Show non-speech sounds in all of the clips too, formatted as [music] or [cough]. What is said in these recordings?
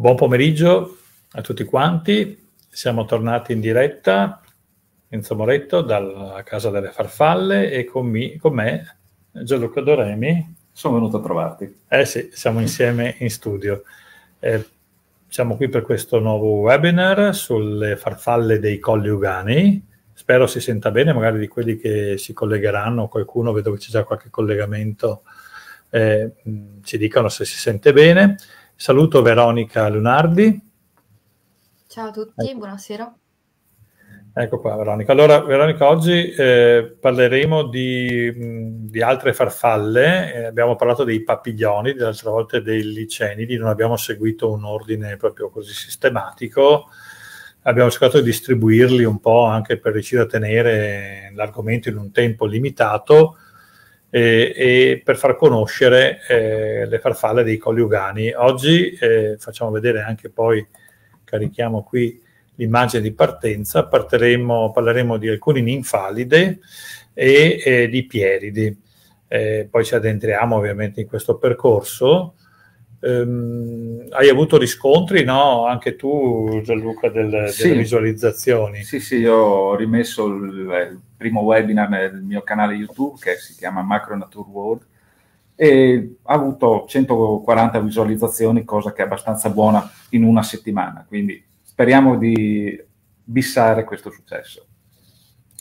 Buon pomeriggio a tutti quanti, siamo tornati in diretta, Enzo Moretto dalla Casa delle Farfalle e con, mi, con me Gianluca Doremi. Sono venuto a trovarti. Eh sì, siamo insieme in studio. Eh, siamo qui per questo nuovo webinar sulle farfalle dei colli ugani. Spero si senta bene, magari di quelli che si collegheranno, qualcuno, vedo che c'è già qualche collegamento, eh, ci dicano se si sente bene. Saluto Veronica Lunardi. Ciao a tutti, ecco. buonasera. Ecco qua Veronica. Allora Veronica, oggi eh, parleremo di, di, altre farfalle, eh, abbiamo parlato dei papiglioni, dell'altra volta dei licenidi, non abbiamo seguito un ordine proprio così sistematico, abbiamo cercato di distribuirli un po' anche per riuscire a tenere l'argomento in un tempo limitato e, e per far conoscere eh, le farfalle dei colli ugani. Oggi eh, facciamo vedere anche poi, carichiamo qui l'immagine di partenza, parleremo di alcuni ninfalide e, e di pieridi. Eh, poi ci addentriamo ovviamente in questo percorso. Um, hai avuto riscontri, no? Anche tu, Gianluca, del, sì. delle visualizzazioni. Sì, sì, io ho rimesso il, il, primo webinar nel mio canale YouTube che si chiama Macro Nature World e ha avuto 140 visualizzazioni, cosa che è abbastanza buona in una settimana, quindi speriamo di bissare questo successo.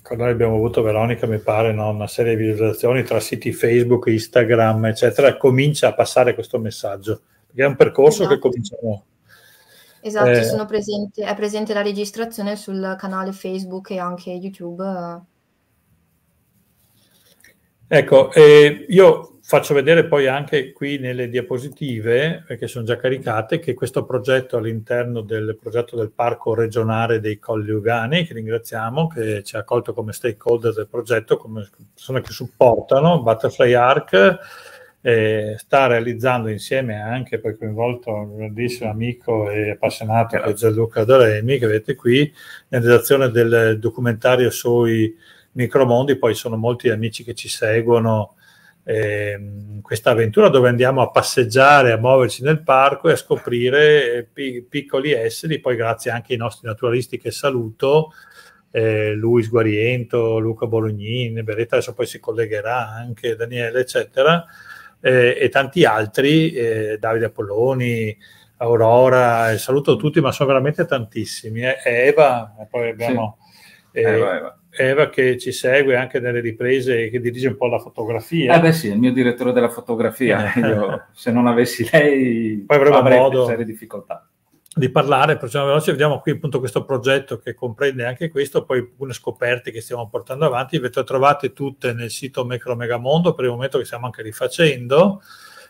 Con noi abbiamo avuto, Veronica, mi pare, no? una serie di visualizzazioni tra siti Facebook, Instagram, eccetera. Comincia a passare questo messaggio, perché è un percorso esatto. che cominciamo. Esatto, eh, presente, è presente la registrazione sul canale Facebook e anche YouTube. Ecco, eh, io faccio vedere poi anche qui nelle diapositive, che sono già caricate, che questo progetto all'interno del progetto del Parco regionale dei Colli Ugani, che ringraziamo, che ci ha accolto come stakeholder del progetto, come persone che supportano, Butterfly Arc, eh, sta realizzando insieme anche poi coinvolto un grandissimo amico e appassionato che è Gianluca Doremi, che vedete qui, nella redazione del documentario sui micromondi, poi sono molti amici che ci seguono eh, questa avventura dove andiamo a passeggiare, a muoverci nel parco e a scoprire eh, pi- piccoli esseri, poi grazie anche ai nostri naturalisti che saluto, eh, Luis Guariento, Luca Bolognin, Beretta adesso poi si collegherà anche Daniele, eccetera, eh, e tanti altri, eh, Davide Apolloni, Aurora, saluto tutti, ma sono veramente tantissimi. Eh, Eva, poi abbiamo... Sì. Eva, Eva Eva che ci segue anche nelle riprese, che dirige un po' la fotografia. Eh beh sì, è il mio direttore della fotografia. Eh. Io, se non avessi lei Poi avremo modo serie difficoltà. Di parlare, facciamo veloce, vediamo qui appunto questo progetto che comprende anche questo, poi alcune scoperte che stiamo portando avanti, le trovate tutte nel sito Micro Megamondo, per il momento che stiamo anche rifacendo,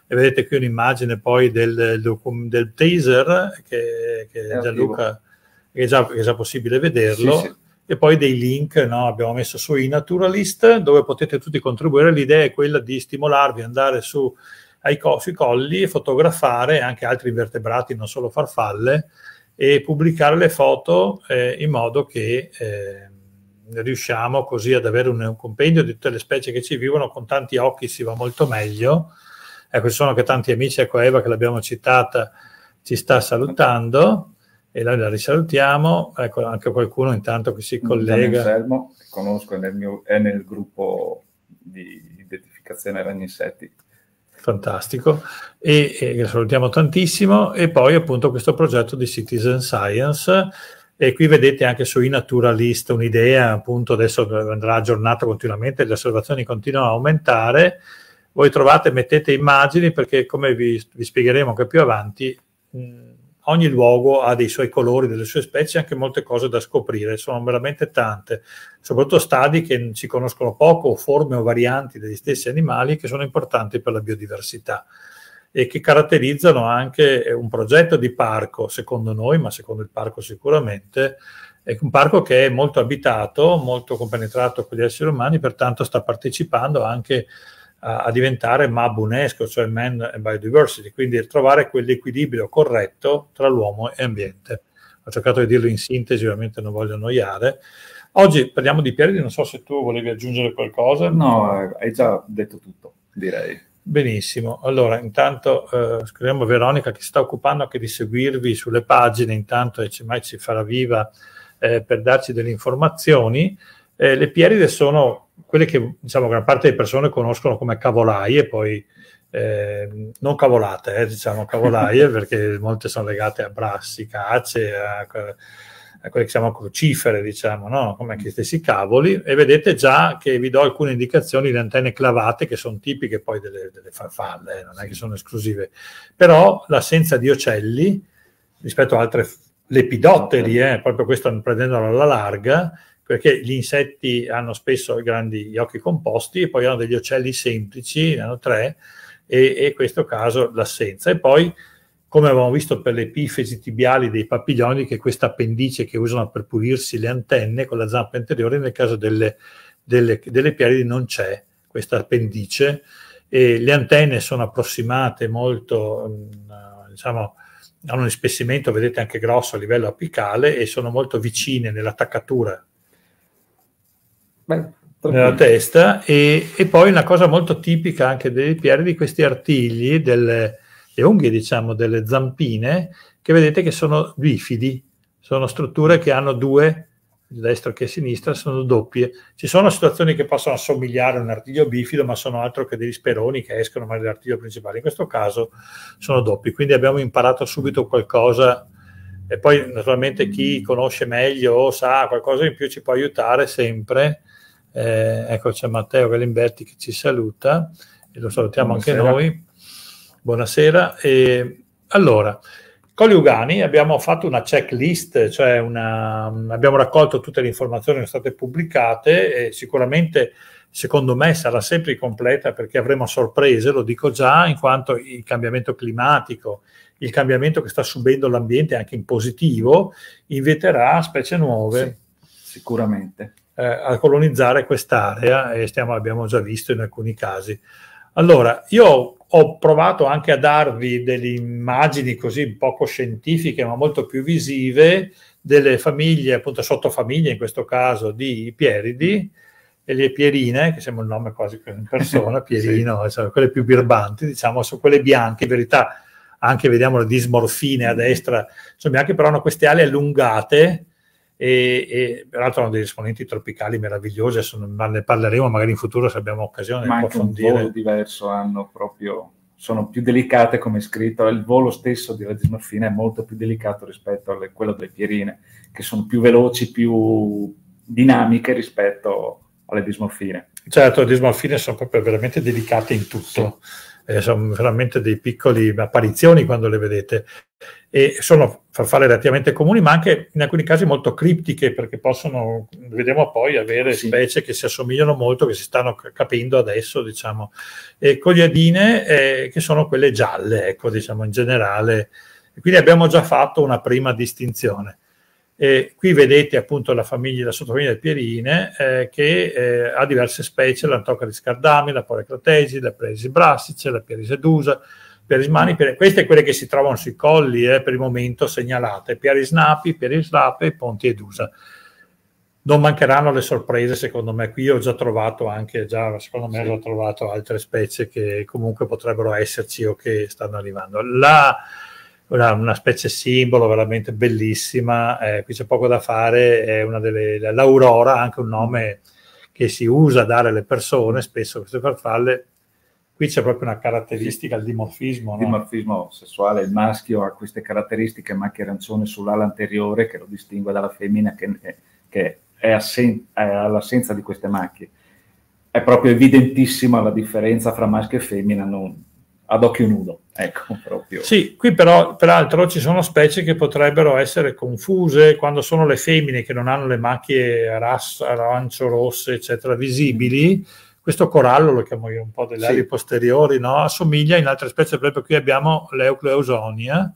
e vedete qui un'immagine poi del, del, taser che, che Gianluca, che è, già, che è già possibile vederlo. Sì, sì e poi dei link no? abbiamo messo su i Naturalist dove potete tutti contribuire. L'idea è quella di stimolarvi ad andare su ai sui colli, fotografare anche altri invertebrati, non solo farfalle, e pubblicare le foto eh, in modo che eh, riusciamo così ad avere un, un, compendio di tutte le specie che ci vivono. Con tanti occhi si va molto meglio. Ecco, ci sono anche tanti amici, ecco Eva che l'abbiamo citata, ci sta salutando e noi la risalutiamo. Ecco anche qualcuno intanto che si collega. Anselmo, che conosco, è nel, mio, è nel gruppo di identificazione ragni insetti. Fantastico, e, e salutiamo tantissimo. E poi appunto questo progetto di Citizen Science. E qui vedete anche su iNaturalist un'idea, appunto adesso andrà aggiornato continuamente, le osservazioni continuano a aumentare. Voi trovate, mettete immagini perché come vi, vi spiegheremo anche più avanti, mh, ogni luogo ha dei suoi colori, delle sue specie, anche molte cose da scoprire, sono veramente tante, soprattutto stadi che si conoscono poco, forme o varianti degli stessi animali che sono importanti per la biodiversità e che caratterizzano anche un progetto di parco, secondo noi, ma secondo il parco sicuramente, è un parco che è molto abitato, molto compenetrato con gli esseri umani, pertanto sta partecipando anche a diventare MAB UNESCO, cioè Man and Biodiversity, quindi trovare quell'equilibrio corretto tra l'uomo e ambiente. Ho cercato di dirlo in sintesi, ovviamente non voglio annoiare. Oggi parliamo di Pierdi, non so se tu volevi aggiungere qualcosa. No, hai già detto tutto, direi. Benissimo, allora intanto eh, scriviamo a Veronica che si sta occupando anche di seguirvi sulle pagine, intanto e mai ci farà viva eh, per darci delle informazioni. Eh, le pieride sono quelle che diciamo gran parte delle persone conoscono come cavolaie, poi eh, non cavolate, eh, diciamo cavolaie, [laughs] perché molte sono legate a brassi, cacce, a, a quelle che chiamano crucifere, diciamo, no? come anche stessi cavoli, e vedete già che vi do alcune indicazioni di antenne clavate che sono tipiche poi delle, delle farfalle, eh, non è che sono esclusive, però l'assenza di ocelli rispetto a altre lepidotteri, eh, proprio questo prendendolo alla larga, perché gli insetti hanno spesso grandi occhi composti e poi hanno degli ocelli semplici, ne hanno tre, e, in questo caso l'assenza. E poi, come abbiamo visto per le epifesi tibiali dei papiglioni, che questa appendice che usano per pulirsi le antenne con la zampa anteriore, nel caso delle, delle, delle pieridi non c'è questa appendice. E le antenne sono approssimate molto, diciamo, hanno un ispessimento, vedete, anche grosso a livello apicale e sono molto vicine nell'attaccatura Beh, nella testa e, e, poi una cosa molto tipica anche dei piedi di questi artigli, delle unghie diciamo, delle zampine, che vedete che sono bifidi, sono strutture che hanno due, destra che sinistra, sono doppie. Ci sono situazioni che possono assomigliare a un artiglio bifido, ma sono altro che degli speroni che escono magari dall'artiglio principale. In questo caso sono doppi, quindi abbiamo imparato subito qualcosa e poi naturalmente chi conosce meglio o sa qualcosa in più ci può aiutare sempre eh, ecco c'è Matteo Galimberti che ci saluta e lo salutiamo Buonasera. anche noi. Buonasera. E, allora, Coliugani abbiamo fatto una checklist, cioè una, abbiamo raccolto tutte le informazioni che sono state pubblicate e sicuramente secondo me sarà sempre completa perché avremo sorprese, lo dico già, in quanto il cambiamento climatico, il cambiamento che sta subendo l'ambiente anche in positivo, inviterà specie nuove. Sì, sicuramente eh, a colonizzare quest'area e stiamo, abbiamo già visto in alcuni casi. Allora, io ho provato anche a darvi delle immagini così poco scientifiche, ma molto più visive, delle famiglie, appunto sottofamiglie in questo caso, di Pieridi e le Pierine, che sembra il nome quasi in persona, [laughs] Pierino, sì. cioè, quelle più birbanti, diciamo, sono quelle bianche, in verità anche vediamo le dismorfine a destra, sono bianche, però hanno queste ali allungate, e, e peraltro hanno degli esponenti tropicali meravigliosi, adesso ne parleremo magari in futuro se abbiamo occasione Ma di approfondire. un volo diverso hanno proprio, sono più delicate come scritto, il volo stesso della dismorfina è molto più delicato rispetto a quello delle pierine, che sono più veloci, più dinamiche rispetto alle dismorfine. Certo, le dismorfine sono proprio veramente delicate in tutto. Sì eh, sono veramente dei piccoli apparizioni quando le vedete e sono farfalle relativamente comuni ma anche in alcuni casi molto criptiche perché possono, vedremo poi, avere sì. specie che si assomigliano molto, che si stanno capendo adesso, diciamo, e cogliadine eh, che sono quelle gialle, ecco, diciamo, in generale. quindi abbiamo già fatto una prima distinzione. E qui vedete appunto la famiglia, la sottofamiglia del Pierine eh, che eh, ha diverse specie, l'antocca di scardami, la porecrotesi, la perisi brassice, la pierisedusa, pierismani, per, queste quelle che si trovano sui colli eh, per il momento segnalate, pierisnapi, pierislape, ponti edusa. Non mancheranno le sorprese secondo me, qui ho già trovato anche, già, secondo me sì. ho trovato altre specie che comunque potrebbero esserci o che stanno arrivando. La, una, una, specie simbolo veramente bellissima, eh, qui c'è poco da fare, è una delle, l'Aurora, anche un nome che si usa a dare alle persone, spesso queste farfalle, qui c'è proprio una caratteristica, il dimorfismo. Il dimorfismo sessuale, il maschio ha queste caratteristiche macchie arancione sull'ala anteriore che lo distingue dalla femmina che, che è, assen- è all'assenza di queste macchie. È proprio evidentissima la differenza fra maschio e femmina, non, ad occhio nudo. Ecco, [laughs] proprio. Sì, qui però, peraltro, ci sono specie che potrebbero essere confuse quando sono le femmine che non hanno le macchie arancio-rosse, eccetera, visibili. Questo corallo, lo chiamo io un po' delle sì. ali posteriori, no? assomiglia in altre specie, proprio qui abbiamo l'Eucleosonia,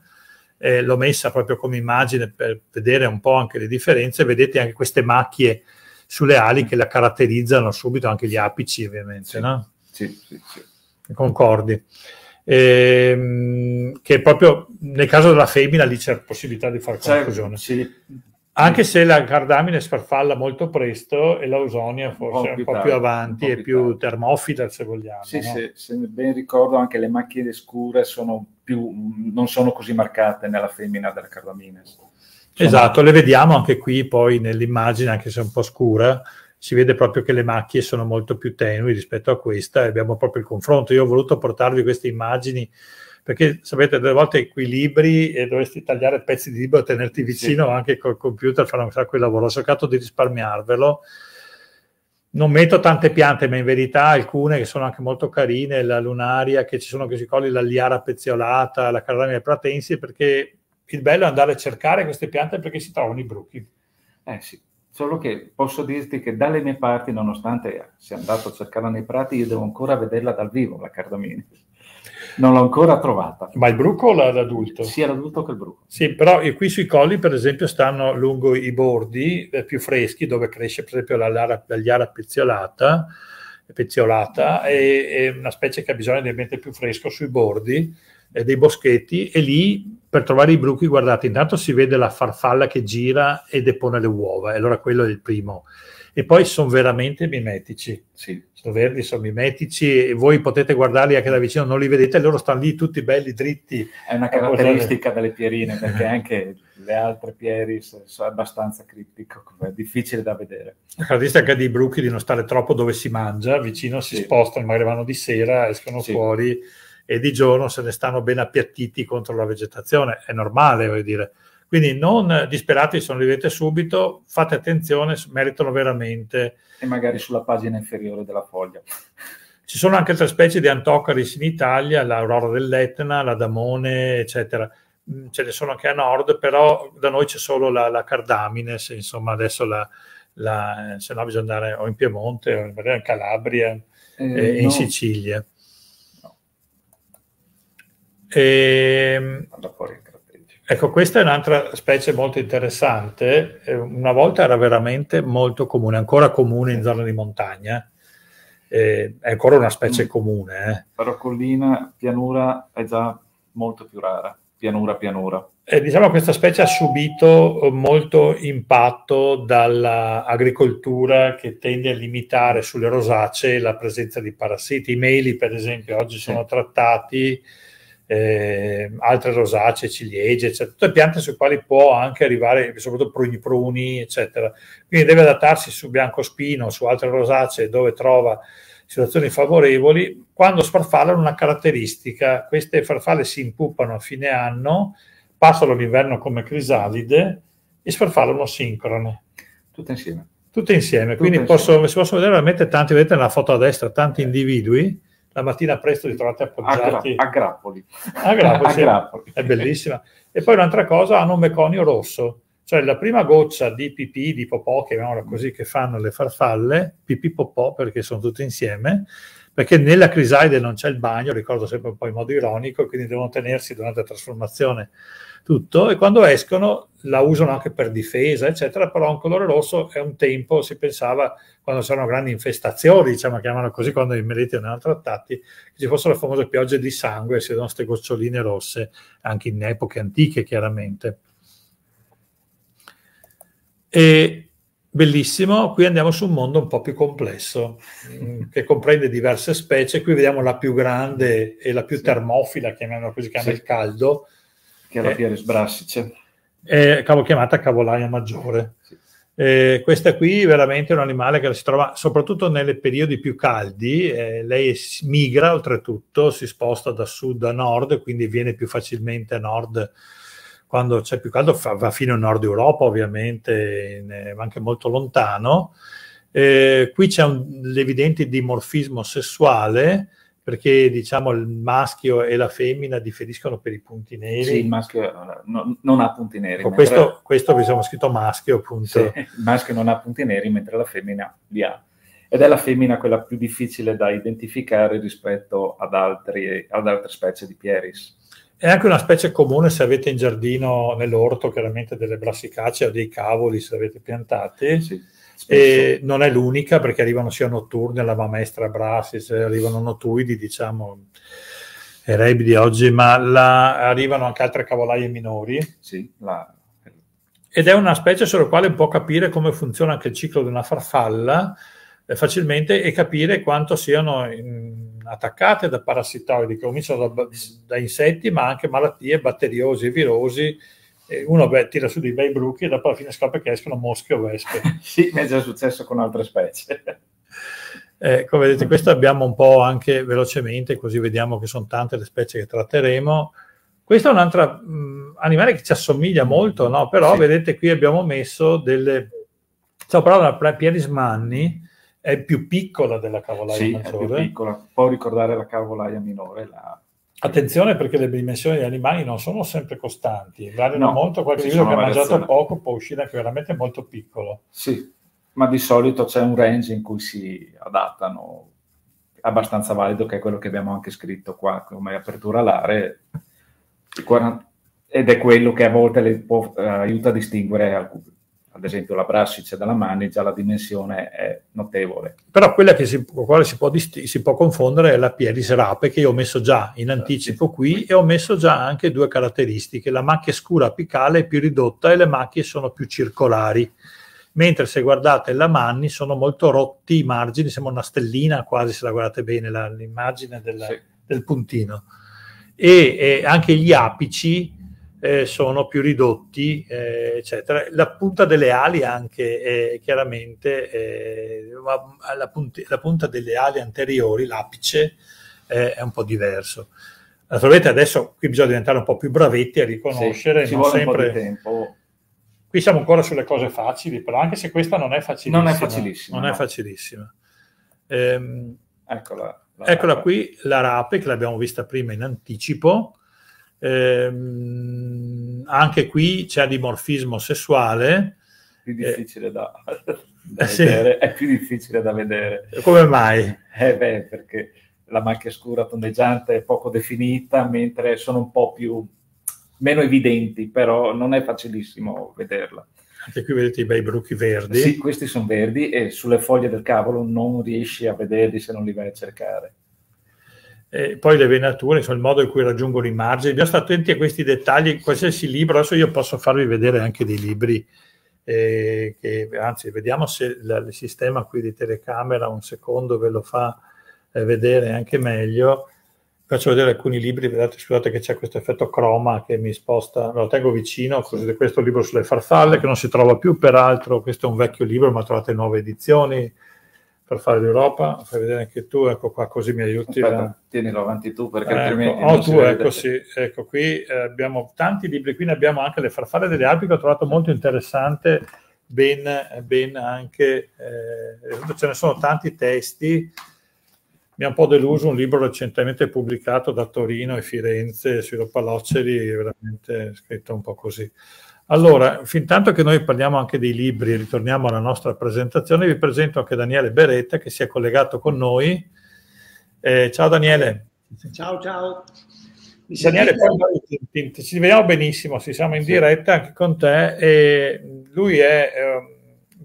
eh, l'ho messa proprio come immagine per vedere un po' anche le differenze, vedete anche queste macchie sulle ali che la caratterizzano subito, anche gli apici ovviamente, sì. no? Sì, sì, sì. Concordi ehm, che proprio nel caso della femmina lì c'è possibilità di fare confusione. Sì. Anche se la cardamine sfarfalla molto presto e l'ausonia forse un po' più, più avanti e più, termofila se vogliamo. Sì, no? se, se, ben ricordo anche le macchie scure sono più, non sono così marcate nella femmina della cardamine. Sono... Esatto, le vediamo anche qui poi nell'immagine, anche se è un po' scura, si vede proprio che le macchie sono molto più tenui rispetto a questa e abbiamo proprio il confronto. Io ho voluto portarvi queste immagini perché sapete, delle volte equilibri e dovresti tagliare pezzi di libro e tenerti vicino sì. anche col computer, fare un sacco di lavoro. Ho cercato di risparmiarvelo. Non metto tante piante, ma in verità alcune che sono anche molto carine, la lunaria, che ci sono questi colli, la liara peziolata, la cardamine pratensi, perché il bello è andare a cercare queste piante perché si trovano i bruchi. Eh sì, solo che posso dirti che dalle mie parti, nonostante sia andato a cercarla nei prati, io devo ancora vederla dal vivo, la cardamina. Non l'ho ancora trovata. Ma il bruco o l'adulto? Sia l'adulto che il bruco. Sì, però qui sui colli, per esempio, stanno lungo i bordi eh, più freschi, dove cresce, per esempio, la, lara, la liara peziolata, peziolata è, è, una specie che ha bisogno di ambiente più fresco sui bordi eh, dei boschetti e lì per trovare i bruchi, guardate, intanto si vede la farfalla che gira e depone le uova, e allora quello è il primo e poi sono veramente mimetici. Sì. Sono verdi, sono mimetici e voi potete guardarli anche da vicino, non li vedete, loro stanno lì tutti belli, dritti. È una caratteristica delle pierine perché anche le altre pieri sono abbastanza criptico, è difficile da vedere. La caratteristica dei bruchi di non stare troppo dove si mangia, vicino si sì. spostano, magari vanno di sera, escono sì. fuori e di giorno se ne stanno ben appiattiti contro la vegetazione, è normale, voglio dire quindi non disperati, sono arrivate subito, fate attenzione, meritano veramente. E magari sulla pagina inferiore della foglia. Ci sono anche altre specie di Antocaris in Italia, l'Aurora dell'Etna, la Damone, eccetera. Mm, ce ne sono anche a nord, però da noi c'è solo la, la Cardamines, insomma adesso la, la, se no bisogna andare o in Piemonte o in Calabria eh, e no. in Sicilia. E, ehm, fuori Ecco, questa è un'altra specie molto interessante. Eh, una volta era veramente molto comune, ancora comune in zona di montagna. Eh, è ancora una specie mm. comune. Eh. Però collina, pianura è già molto più rara. Pianura, pianura. Eh, diciamo che questa specie ha subito molto impatto dall'agricoltura che tende a limitare sulle rosacee la presenza di parassiti. I meli, per esempio, oggi sono trattati eh, altre rosacee, ciliegie, eccetera, tutte piante su quali può anche arrivare, soprattutto pruni pruni, eccetera. Quindi deve adattarsi su biancospino, su altre rosacee dove trova situazioni favorevoli. Quando sfarfallano una caratteristica, queste farfalle si impuppano a fine anno, passano l'inverno come crisalide e sfarfallano sincrone. Tutte insieme. Tutte insieme, Tutte quindi insieme. Posso, si possono vedere veramente tanti, vedete nella foto a destra, tanti individui la mattina presto li trovate appoggiati a, grappoli. A grappoli, [laughs] sì. grappoli. È bellissima. E poi un'altra cosa, hanno un meconio rosso, cioè la prima goccia di pipì, di popò, chiamiamola così, che fanno le farfalle, pipì popò perché sono tutte insieme, perché nella crisaide non c'è il bagno, ricordo sempre un po' in modo ironico, quindi devono tenersi durante la trasformazione tutto, e quando escono la usano anche per difesa, eccetera, però un colore rosso è un tempo, si pensava, quando c'erano grandi infestazioni, diciamo, chiamano così, quando i meriti erano trattati, che ci fossero le famose piogge di sangue, si vedono queste goccioline rosse, anche in epoche antiche, chiaramente. E bellissimo, qui andiamo su un mondo un po' più complesso, mm, che comprende diverse specie, qui vediamo la più grande e la più termofila, chiamiamola così, che ama sì. il caldo, che è la Pieris brassice. È chiamata cavolaia maggiore. Sì. Eh, questa qui veramente è un animale che si trova soprattutto nei periodi più caldi, eh, lei migra oltretutto, si sposta da sud a nord, quindi viene più facilmente a nord quando c'è più caldo, fa, va fino a nord Europa ovviamente, va anche molto lontano. Eh, qui c'è un, l'evidente dimorfismo sessuale, perché diciamo il maschio e la femmina differiscono per i punti neri. Sì, il maschio no, non ha punti neri. Mentre... Questo, questo vi siamo scritto maschio, appunto. Sì, il maschio non ha punti neri, mentre la femmina li ha. Ed è la femmina quella più difficile da identificare rispetto ad, altri, ad altre specie di pieris. È anche una specie comune se avete in giardino, nell'orto, chiaramente delle brassicacee o dei cavoli se avete piantati. Sì e non è l'unica perché arrivano sia notturni alla mamestra Brassis, arrivano notuidi, diciamo, e rebidi oggi, ma la, arrivano anche altre cavolaie minori. Sì, la, ed è una specie sulla quale può capire come funziona anche il ciclo di una farfalla facilmente e capire quanto siano in, attaccate da parassitoidi che cominciano da, da, insetti ma anche malattie batteriosi e virosi. Uno beh, tira su dei bei bruchi e dopo alla fine scopre che escono mosche o vespe. [laughs] sì, è già successo con altre specie. [laughs] Eh, come vedete, questo abbiamo un po' anche velocemente, così vediamo che sono tante le specie che tratteremo. Questo è un altro animale che ci assomiglia molto, no? però sì. vedete qui abbiamo messo delle... Stiamo parlando della Pieris manni, è più piccola della cavolaia sì, maggiore. È più piccola, può ricordare la cavolaia minore. La... Attenzione perché le dimensioni degli animali non sono sempre costanti, variano no, molto, qualche libro che ha mangiato poco può uscire anche veramente molto piccolo. Sì, ma di solito c'è un range in cui si adattano abbastanza valido, che è quello che abbiamo anche scritto qua come apertura alare, ed è quello che a volte le può, eh, aiuta a distinguere ad esempio la brassice dalla già la dimensione è notevole. Però quella che si, con la quale si può, si può, confondere è la Pieris rape che io ho messo già in anticipo qui e ho messo già anche due caratteristiche. La macchia scura apicale è più ridotta e le macchie sono più circolari. Mentre se guardate la Manni sono molto rotti i margini, sembra una stellina quasi se la guardate bene, la, l'immagine del, sì. del puntino e, e anche gli apici eh, sono più ridotti, eh, eccetera. La punta delle ali anche, eh, chiaramente, la, punta, la, punta, delle ali anteriori, l'apice, eh, è un po' diverso. Naturalmente adesso qui bisogna diventare un po' più bravetti a riconoscere. Sì, vuole sempre... tempo. Qui siamo ancora sulle cose facili, però anche se questa non è facilissima. Non è facilissima. Non no. è facilissima. Ehm, Eccola. Eccola qui, la rape che l'abbiamo vista prima in anticipo. Ehm, anche qui c'è dimorfismo sessuale. Più difficile da, da [laughs] eh, vedere, sì. è più difficile da vedere. Come mai? Eh beh, perché la macchia scura tondeggiante è poco definita, mentre sono un po' più meno evidenti, però non è facilissimo vederla. Anche qui vedete i bei bruchi verdi. Sì, questi sono verdi e sulle foglie del cavolo non riesci a vederli se non li vai a cercare. E poi le venature, insomma, il modo in cui raggiungono i margini. Dobbiamo stare attenti a questi dettagli. Qualsiasi libro, adesso io posso farvi vedere anche dei libri, eh, che, anzi, vediamo se la, il sistema qui di telecamera un secondo ve lo fa eh, vedere anche meglio faccio vedere alcuni libri, vedete, scusate che c'è questo effetto croma che mi sposta, lo tengo vicino, così questo libro sulle farfalle che non si trova più, peraltro questo è un vecchio libro, ma trovate nuove edizioni, Farfalle d'Europa, fai vedere anche tu, ecco qua, così mi aiuti. Aspetta, a... tienilo avanti tu perché ecco, altrimenti... Oh, tu, ecco sì, ecco qui eh, abbiamo tanti libri, qui ne abbiamo anche le farfalle delle Alpi che ho trovato molto interessante, ben, ben anche, eh, ce ne sono tanti testi, mi ha un po' deluso un libro recentemente pubblicato da Torino e Firenze sui Lopaloceri, veramente scritto un po' così. Allora, fin tanto che noi parliamo anche dei libri e ritorniamo alla nostra presentazione, vi presento anche Daniele Beretta che si è collegato con noi. Eh, ciao Daniele. Ciao, ciao. Mi Daniele, poi, ci vediamo benissimo, ci siamo in diretta anche con te e lui è... Eh,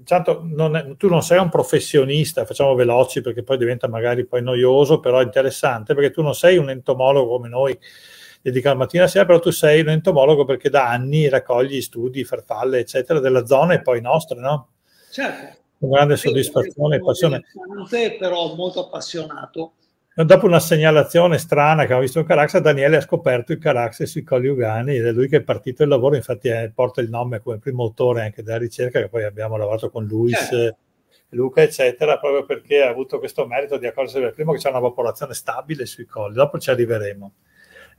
Intanto non è, tu non sei un professionista, facciamo veloci perché poi diventa magari poi noioso, però interessante perché tu non sei un entomologo come noi dedicato mattina e sera, però tu sei un entomologo perché da anni raccogli studi, farfalle, eccetera, della zona e poi nostre, no? Certo. Con grande soddisfazione e passione. Però molto appassionato dopo una segnalazione strana che abbiamo visto in Carax, Daniele ha scoperto il Carax sui Colli Ugani ed è lui che è partito il lavoro, infatti è, porta il nome come primo autore anche della ricerca, che poi abbiamo lavorato con Luis, eh. Luca, eccetera, proprio perché ha avuto questo merito di accorgersi per primo che c'è una popolazione stabile sui colli, dopo ci arriveremo.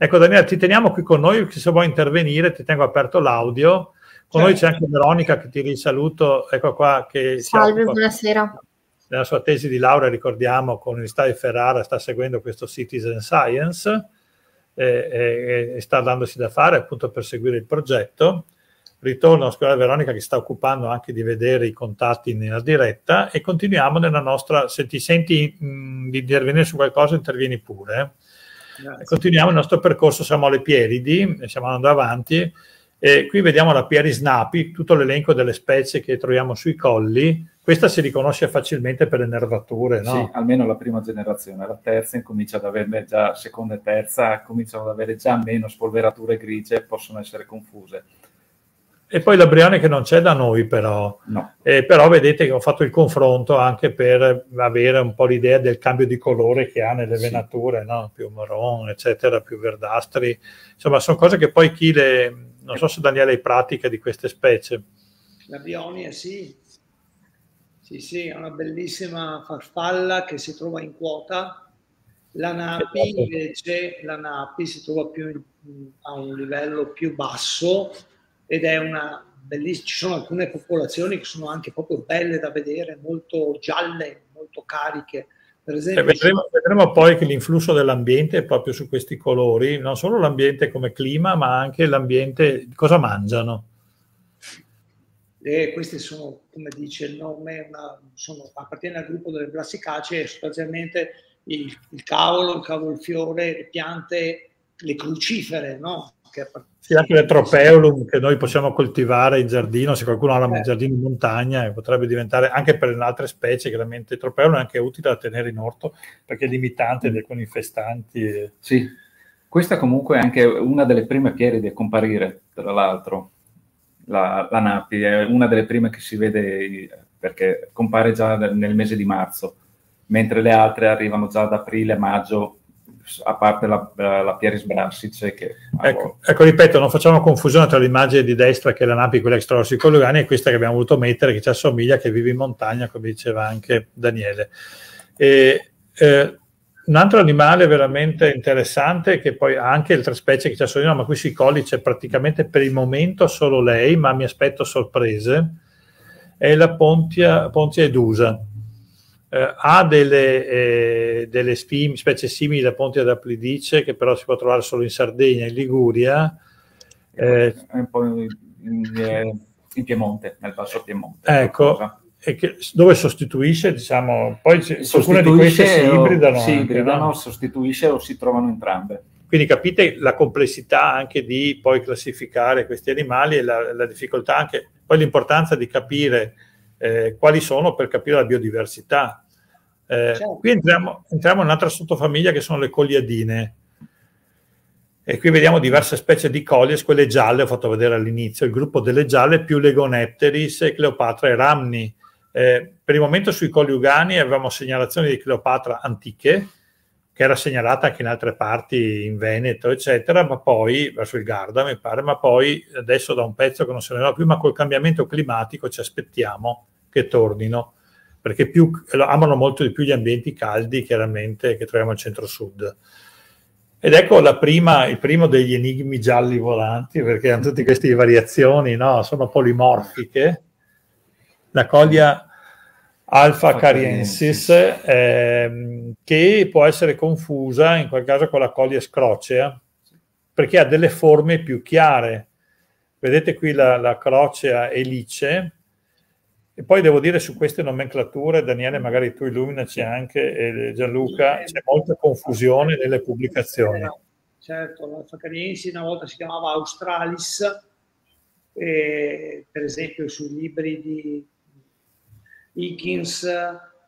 Ecco Daniele, ti teniamo qui con noi, se vuoi intervenire ti tengo aperto l'audio, con certo. noi c'è anche Veronica che ti risaluto, ecco qua. Che Salve, buonasera nella sua tesi di laurea, ricordiamo, con l'Università di Ferrara sta seguendo questo Citizen Science e, e, e sta dandosi da fare appunto per seguire il progetto. Ritorno a scuola Veronica che sta occupando anche di vedere i contatti nella diretta e continuiamo nella nostra, se ti senti mh, di intervenire su qualcosa intervieni pure. Continuiamo il nostro percorso, siamo alle Pieridi, stiamo andando avanti e qui vediamo la Pieris napi, tutto l'elenco delle specie che troviamo sui colli, questa si riconosce facilmente per le nervature, no? Sì, almeno la prima generazione. La terza incomincia ad averne già, seconda e terza, cominciano ad avere già meno spolverature grigie e possono essere confuse. E poi la Brione che non c'è da noi però, No. Eh, però vedete che ho fatto il confronto anche per avere un po' l'idea del cambio di colore che ha nelle Sì. venature, no? più marron, eccetera, più verdastri. Insomma, sono cose che poi chi le... Non so se Daniele hai pratica di queste specie. La Bionia, sì. Sì, sì, è una bellissima farfalla che si trova in quota. La Napi Esatto. invece, la Napi si trova più in- a un livello più basso ed è una bellissima, ci sono alcune popolazioni che sono anche proprio belle da vedere, molto gialle, molto cariche. Per Eh, esempio, vedremo, vedremo poi che l'influsso dell'ambiente è proprio su questi colori, non solo l'ambiente come clima, ma anche l'ambiente, cosa mangiano. E queste sono, come dice il nome, una, sono, appartiene al gruppo delle brassicacee, sostanzialmente il, il cavolo, il cavolfiore, le piante, le crucifere, no? Che Sì, anche le tropeolum che noi possiamo coltivare in giardino, se qualcuno ha un Eh. giardino in montagna, eh, potrebbe diventare anche per le altre specie, chiaramente il tropeolum è anche utile da tenere in orto perché è limitante di alcuni infestanti. e- Sì, questa comunque è anche una delle prime pieridi a comparire, tra l'altro. La, la Napi è una delle prime che si vede perché compare già nel mese di marzo, mentre le altre arrivano già ad aprile, maggio, a parte la, la Pieris brassice che... Ecco, ecco, ripeto, non facciamo confusione tra l'immagine di destra che è la Napi, quella extraossicoliani, e questa che abbiamo voluto mettere, che ci assomiglia, che vive in montagna, come diceva anche Daniele. E, eh, un altro animale veramente interessante, che poi ha anche altre specie che ci assomigliano, ma qui sui colli c'è praticamente per il momento solo lei, ma mi aspetto sorprese, è la Pontia, Pontia edusa. Eh, ha delle, eh, delle spim- specie simili alla Pontia da Plidice, che però si può trovare solo in Sardegna, in Liguria. Eh, un po' in, in- in Piemonte, nel basso Piemonte. Ecco. e che- dove sostituisce, diciamo, poi alcune di queste si ibridano. si ibridano, no? sostituisce o si trovano entrambe. Quindi capite la complessità anche di poi classificare questi animali e la, la difficoltà anche, poi l'importanza di capire eh, quali sono per capire la biodiversità. Eh, Certo. Qui entriamo, entriamo in un'altra sottofamiglia che sono le coliadine. E qui vediamo diverse specie di colies, quelle gialle, ho fatto vedere all'inizio, il gruppo delle gialle più Legonepteris Cleopatra e Ramni. Eh, per il momento sui coliugani avevamo segnalazioni di Cleopatra antiche, che era segnalata anche in altre parti, in Veneto, eccetera, ma poi, verso il Garda mi pare, ma poi adesso da un pezzo che non se ne va più, ma col cambiamento climatico ci aspettiamo che tornino, perché più, amano molto di più gli ambienti caldi, chiaramente, che troviamo al centro-sud. Ed ecco la prima, il primo degli enigmi gialli volanti, perché hanno tutte queste variazioni, no? sono polimorfiche. La coglia Alpha cariensis, ehm, che può essere confusa in quel caso con la coglia scrocea, perché ha delle forme più chiare. Vedete qui la, la crocea elice, e poi devo dire su queste nomenclature, Daniele, magari tu illuminaci anche, e Gianluca, c'è molta confusione nelle pubblicazioni. Certo, l'Alfa cariensis una volta si chiamava Australis, e, per esempio sui libri di Higgins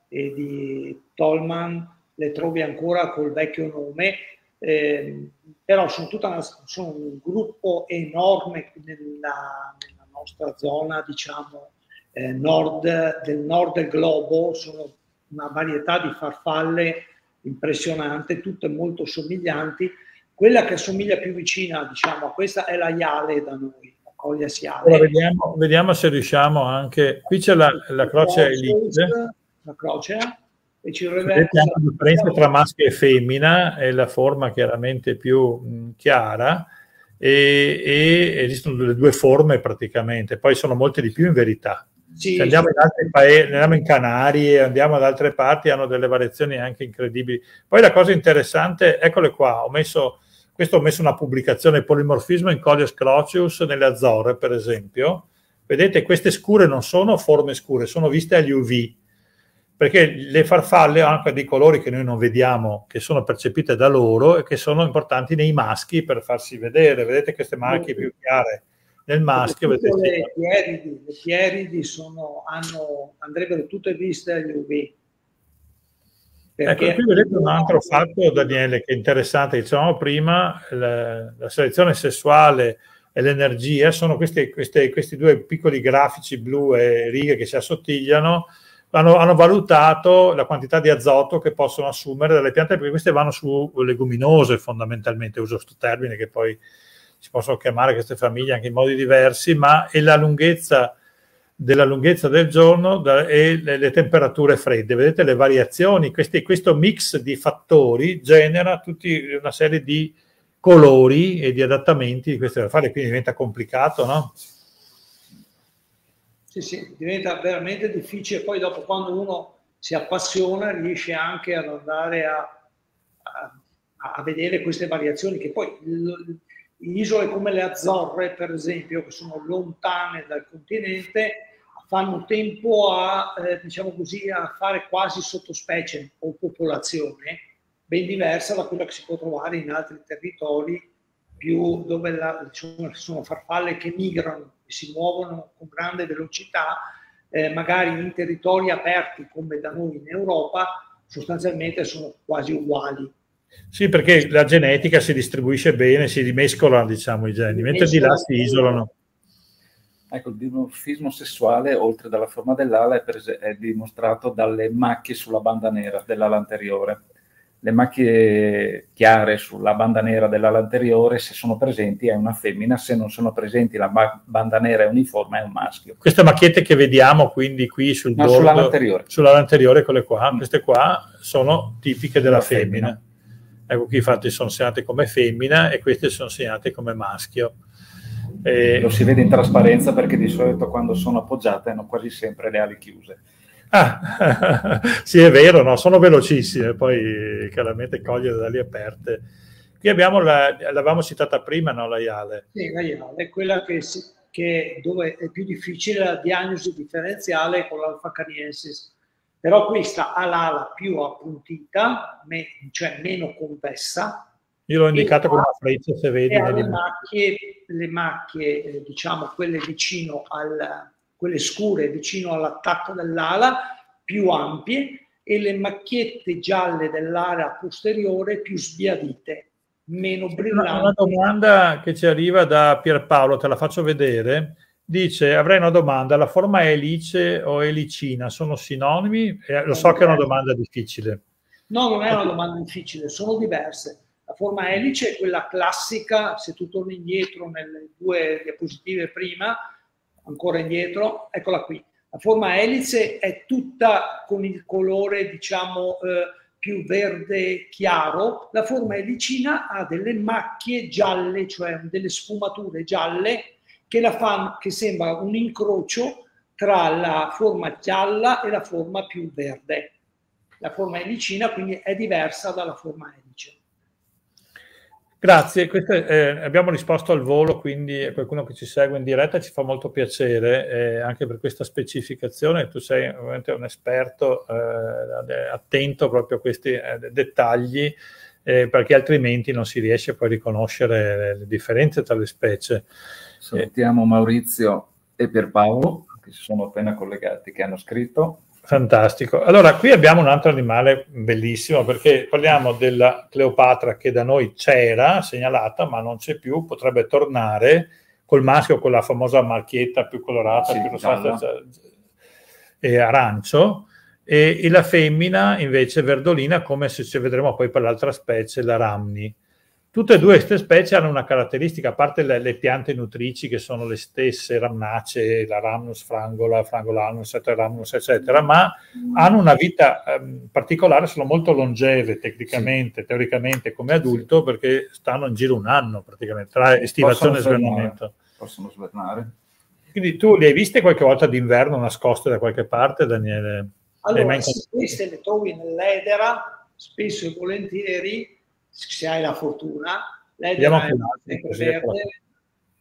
e di Tolman le trovi ancora col vecchio nome, eh, però sono, tutta una, sono un gruppo enorme nella, nella nostra zona, diciamo, eh, nord, del nord del globo, sono una varietà di farfalle impressionante, tutte molto somiglianti. Quella che assomiglia più vicina, diciamo, a questa è la Iale da noi, la coglia siale. Allora, vediamo, vediamo, se riusciamo anche. Qui c'è la, la crocea elite. La crocea. E ci anche la differenza tra maschio e femmina e la forma chiaramente più mh, chiara e, e, esistono le due forme praticamente, poi sono molte di più in verità. Sì, Se andiamo in altri paesi, andiamo in Canarie, andiamo ad altre parti, hanno delle variazioni anche incredibili. Poi la cosa interessante, eccole qua, ho messo, questo ho messo una pubblicazione polimorfismo in Collier Scrocius nelle Azzorre, per esempio. Vedete, queste scure non sono forme scure, sono viste agli UV, perché le farfalle hanno anche dei colori che noi non vediamo, che sono percepite da loro e che sono importanti nei maschi per farsi vedere. Vedete queste marche più chiare nel maschio. Le pieridi, le pieridi sono, hanno, andrebbero tutte viste agli UV. Perché ecco, qui vedete un altro fatto, Daniele, che è interessante. Dicevamo prima, la, la selezione sessuale e l'energia, sono questi, queste, questi due piccoli grafici blu e righe che si assottigliano, hanno, hanno, valutato la quantità di azoto che possono assumere dalle piante, perché queste vanno su leguminose fondamentalmente, uso questo termine che poi si possono chiamare queste famiglie anche in modi diversi, ma è la lunghezza della lunghezza del giorno e le, temperature fredde. Vedete le variazioni, questi, questo mix di fattori genera tutta una serie di colori e di adattamenti di queste fare, quindi diventa complicato, no? Sì, sì, diventa veramente difficile. Poi dopo quando uno si appassiona riesce anche ad andare a, a, a vedere queste variazioni che poi isole come le Azzorre, per esempio, che sono lontane dal continente, fanno tempo a, eh, diciamo così, a fare quasi sottospecie o popolazione ben diversa da quella che si può trovare in altri territori più dove la, diciamo, sono farfalle che migrano e si muovono con grande velocità, eh, magari in territori aperti come da noi in Europa, sostanzialmente sono quasi uguali sì, perché la genetica si distribuisce bene, si rimescola diciamo, i geni, mentre di là si isolano. Ecco, il dimorfismo sessuale, oltre dalla forma dell'ala, è, es- è dimostrato dalle macchie sulla banda nera dell'ala anteriore. Le macchie chiare sulla banda nera dell'ala anteriore, se sono presenti, è una femmina, se non sono presenti, la ba- banda nera è uniforme, è un maschio. Queste macchiette che vediamo quindi qui sul no, bordo, sull'ala anteriore. Sull'ala anteriore, quelle qua, mm. queste qua sono tipiche della femmina. femmina. Ecco, qui infatti sono segnate come femmina e queste sono segnate come maschio. E... Lo si vede in trasparenza perché di solito quando sono appoggiate hanno quasi sempre le ali chiuse. Ah, [laughs] sì, è vero, no? sono velocissime, poi chiaramente cogliere le ali aperte. Qui abbiamo, la, l'avevamo citata prima, no, la IALE? Sì, la IALE è quella che, che, dove è più difficile la diagnosi differenziale con l'alfa cariensis però questa ha l'ala più appuntita, me, cioè meno convessa. Io l'ho indicato con una freccia, se vedi. E le macchie, le macchie eh, diciamo, quelle vicino al, quelle scure vicino all'attacco dell'ala, più ampie, e le macchiette gialle dell'area posteriore più sbiadite, meno brillanti. Una domanda che ci arriva da Pierpaolo, te la faccio vedere. Dice, avrei una domanda, la forma elice o elicina sono sinonimi? Eh, lo so che è una domanda difficile. No, non è una domanda difficile, sono diverse. La forma elice è quella classica, se tu torni indietro nelle due diapositive prima, ancora indietro, eccola qui. La forma elice è tutta con il colore, diciamo, eh, più verde chiaro. La forma elicina ha delle macchie gialle, cioè delle sfumature gialle che, la fa, che sembra un incrocio tra la forma gialla e la forma più verde. La forma elicina quindi è diversa dalla forma elice. Grazie, Queste, eh, abbiamo risposto al volo, quindi qualcuno che ci segue in diretta ci fa molto piacere eh, anche per questa specificazione. Tu sei ovviamente un esperto eh, attento proprio a questi eh, dettagli eh, perché altrimenti non si riesce poi a riconoscere le differenze tra le specie. Salutiamo Maurizio e Pierpaolo che si sono appena collegati, che hanno scritto. Fantastico. Allora, qui abbiamo un altro animale bellissimo perché parliamo della Cleopatra che da noi c'era, segnalata, ma non c'è più, potrebbe tornare col maschio con la famosa marchietta più colorata, sì, più rosata e arancio, e, e, la femmina invece verdolina come se ci vedremo poi per l'altra specie, la Ramni. Tutte e due queste specie hanno una caratteristica, a parte le, le piante nutrici che sono le stesse, ramnacee, la Ramnus frangola, frangolanus, Ramnus, eccetera, ma hanno una vita um, particolare, sono molto longeve tecnicamente, sì. teoricamente come adulto, perché stanno in giro un anno praticamente, tra estivazione e svernamento. Possono svernare. Quindi tu li hai viste qualche volta d'inverno nascoste da qualche parte, Daniele? Allora, sì, queste le trovi nell'edera, spesso e volentieri, se hai la fortuna, l'edera è verde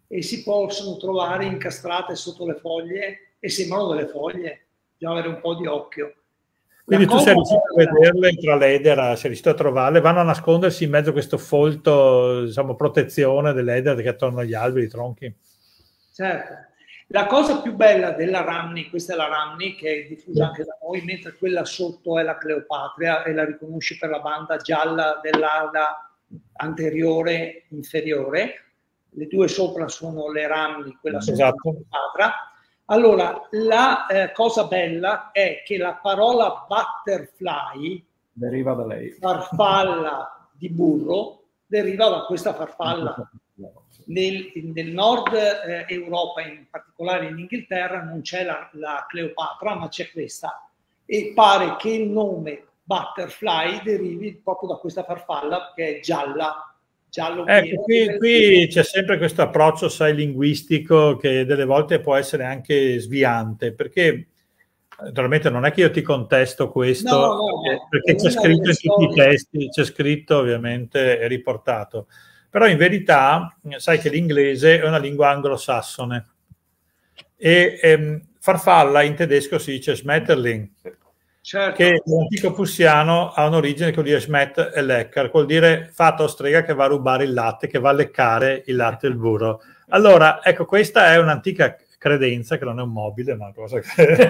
e si possono trovare incastrate sotto le foglie e sembrano delle foglie, bisogna avere un po' di occhio. Quindi la tu sei riuscito a vederle tra l'edera, sei riuscito a trovarle, vanno a nascondersi in mezzo a questo folto, diciamo, protezione dell'edera che attorno agli alberi, ai tronchi. Certo. La cosa più bella della Ramni, questa è la Ramni che è diffusa anche da noi, mentre quella sotto è la Cleopatria e la riconosci per la banda gialla dell'ala anteriore inferiore. le due sopra sono le rammi, quella esatto. sopra la Allora, la eh, cosa bella è che la parola butterfly deriva da lei. Farfalla di burro deriva da questa farfalla. [laughs] Nel, nel nord eh, Europa, in particolare in Inghilterra, non c'è la, la Cleopatra, ma c'è questa. E pare che il nome butterfly derivi proprio da questa farfalla che è gialla giallo ecco, qui, qui, c'è sempre questo approccio, sai, linguistico che delle volte può essere anche sviante, perché naturalmente non è che io ti contesto questo, no, no, no, perché c'è scritto in tutti i testi, c'è scritto ovviamente è riportato. Però in verità sai che l'inglese è una lingua anglosassone e ehm, farfalla in tedesco si dice Schmetterling. Certo. che l'antico prussiano ha un'origine che vuol dire Schmet e Lecker, vuol dire fatto strega che va a rubare il latte, che va a leccare il latte e il burro. Allora, ecco, questa è un'antica credenza, che non è un mobile, ma cosa che... [laughs]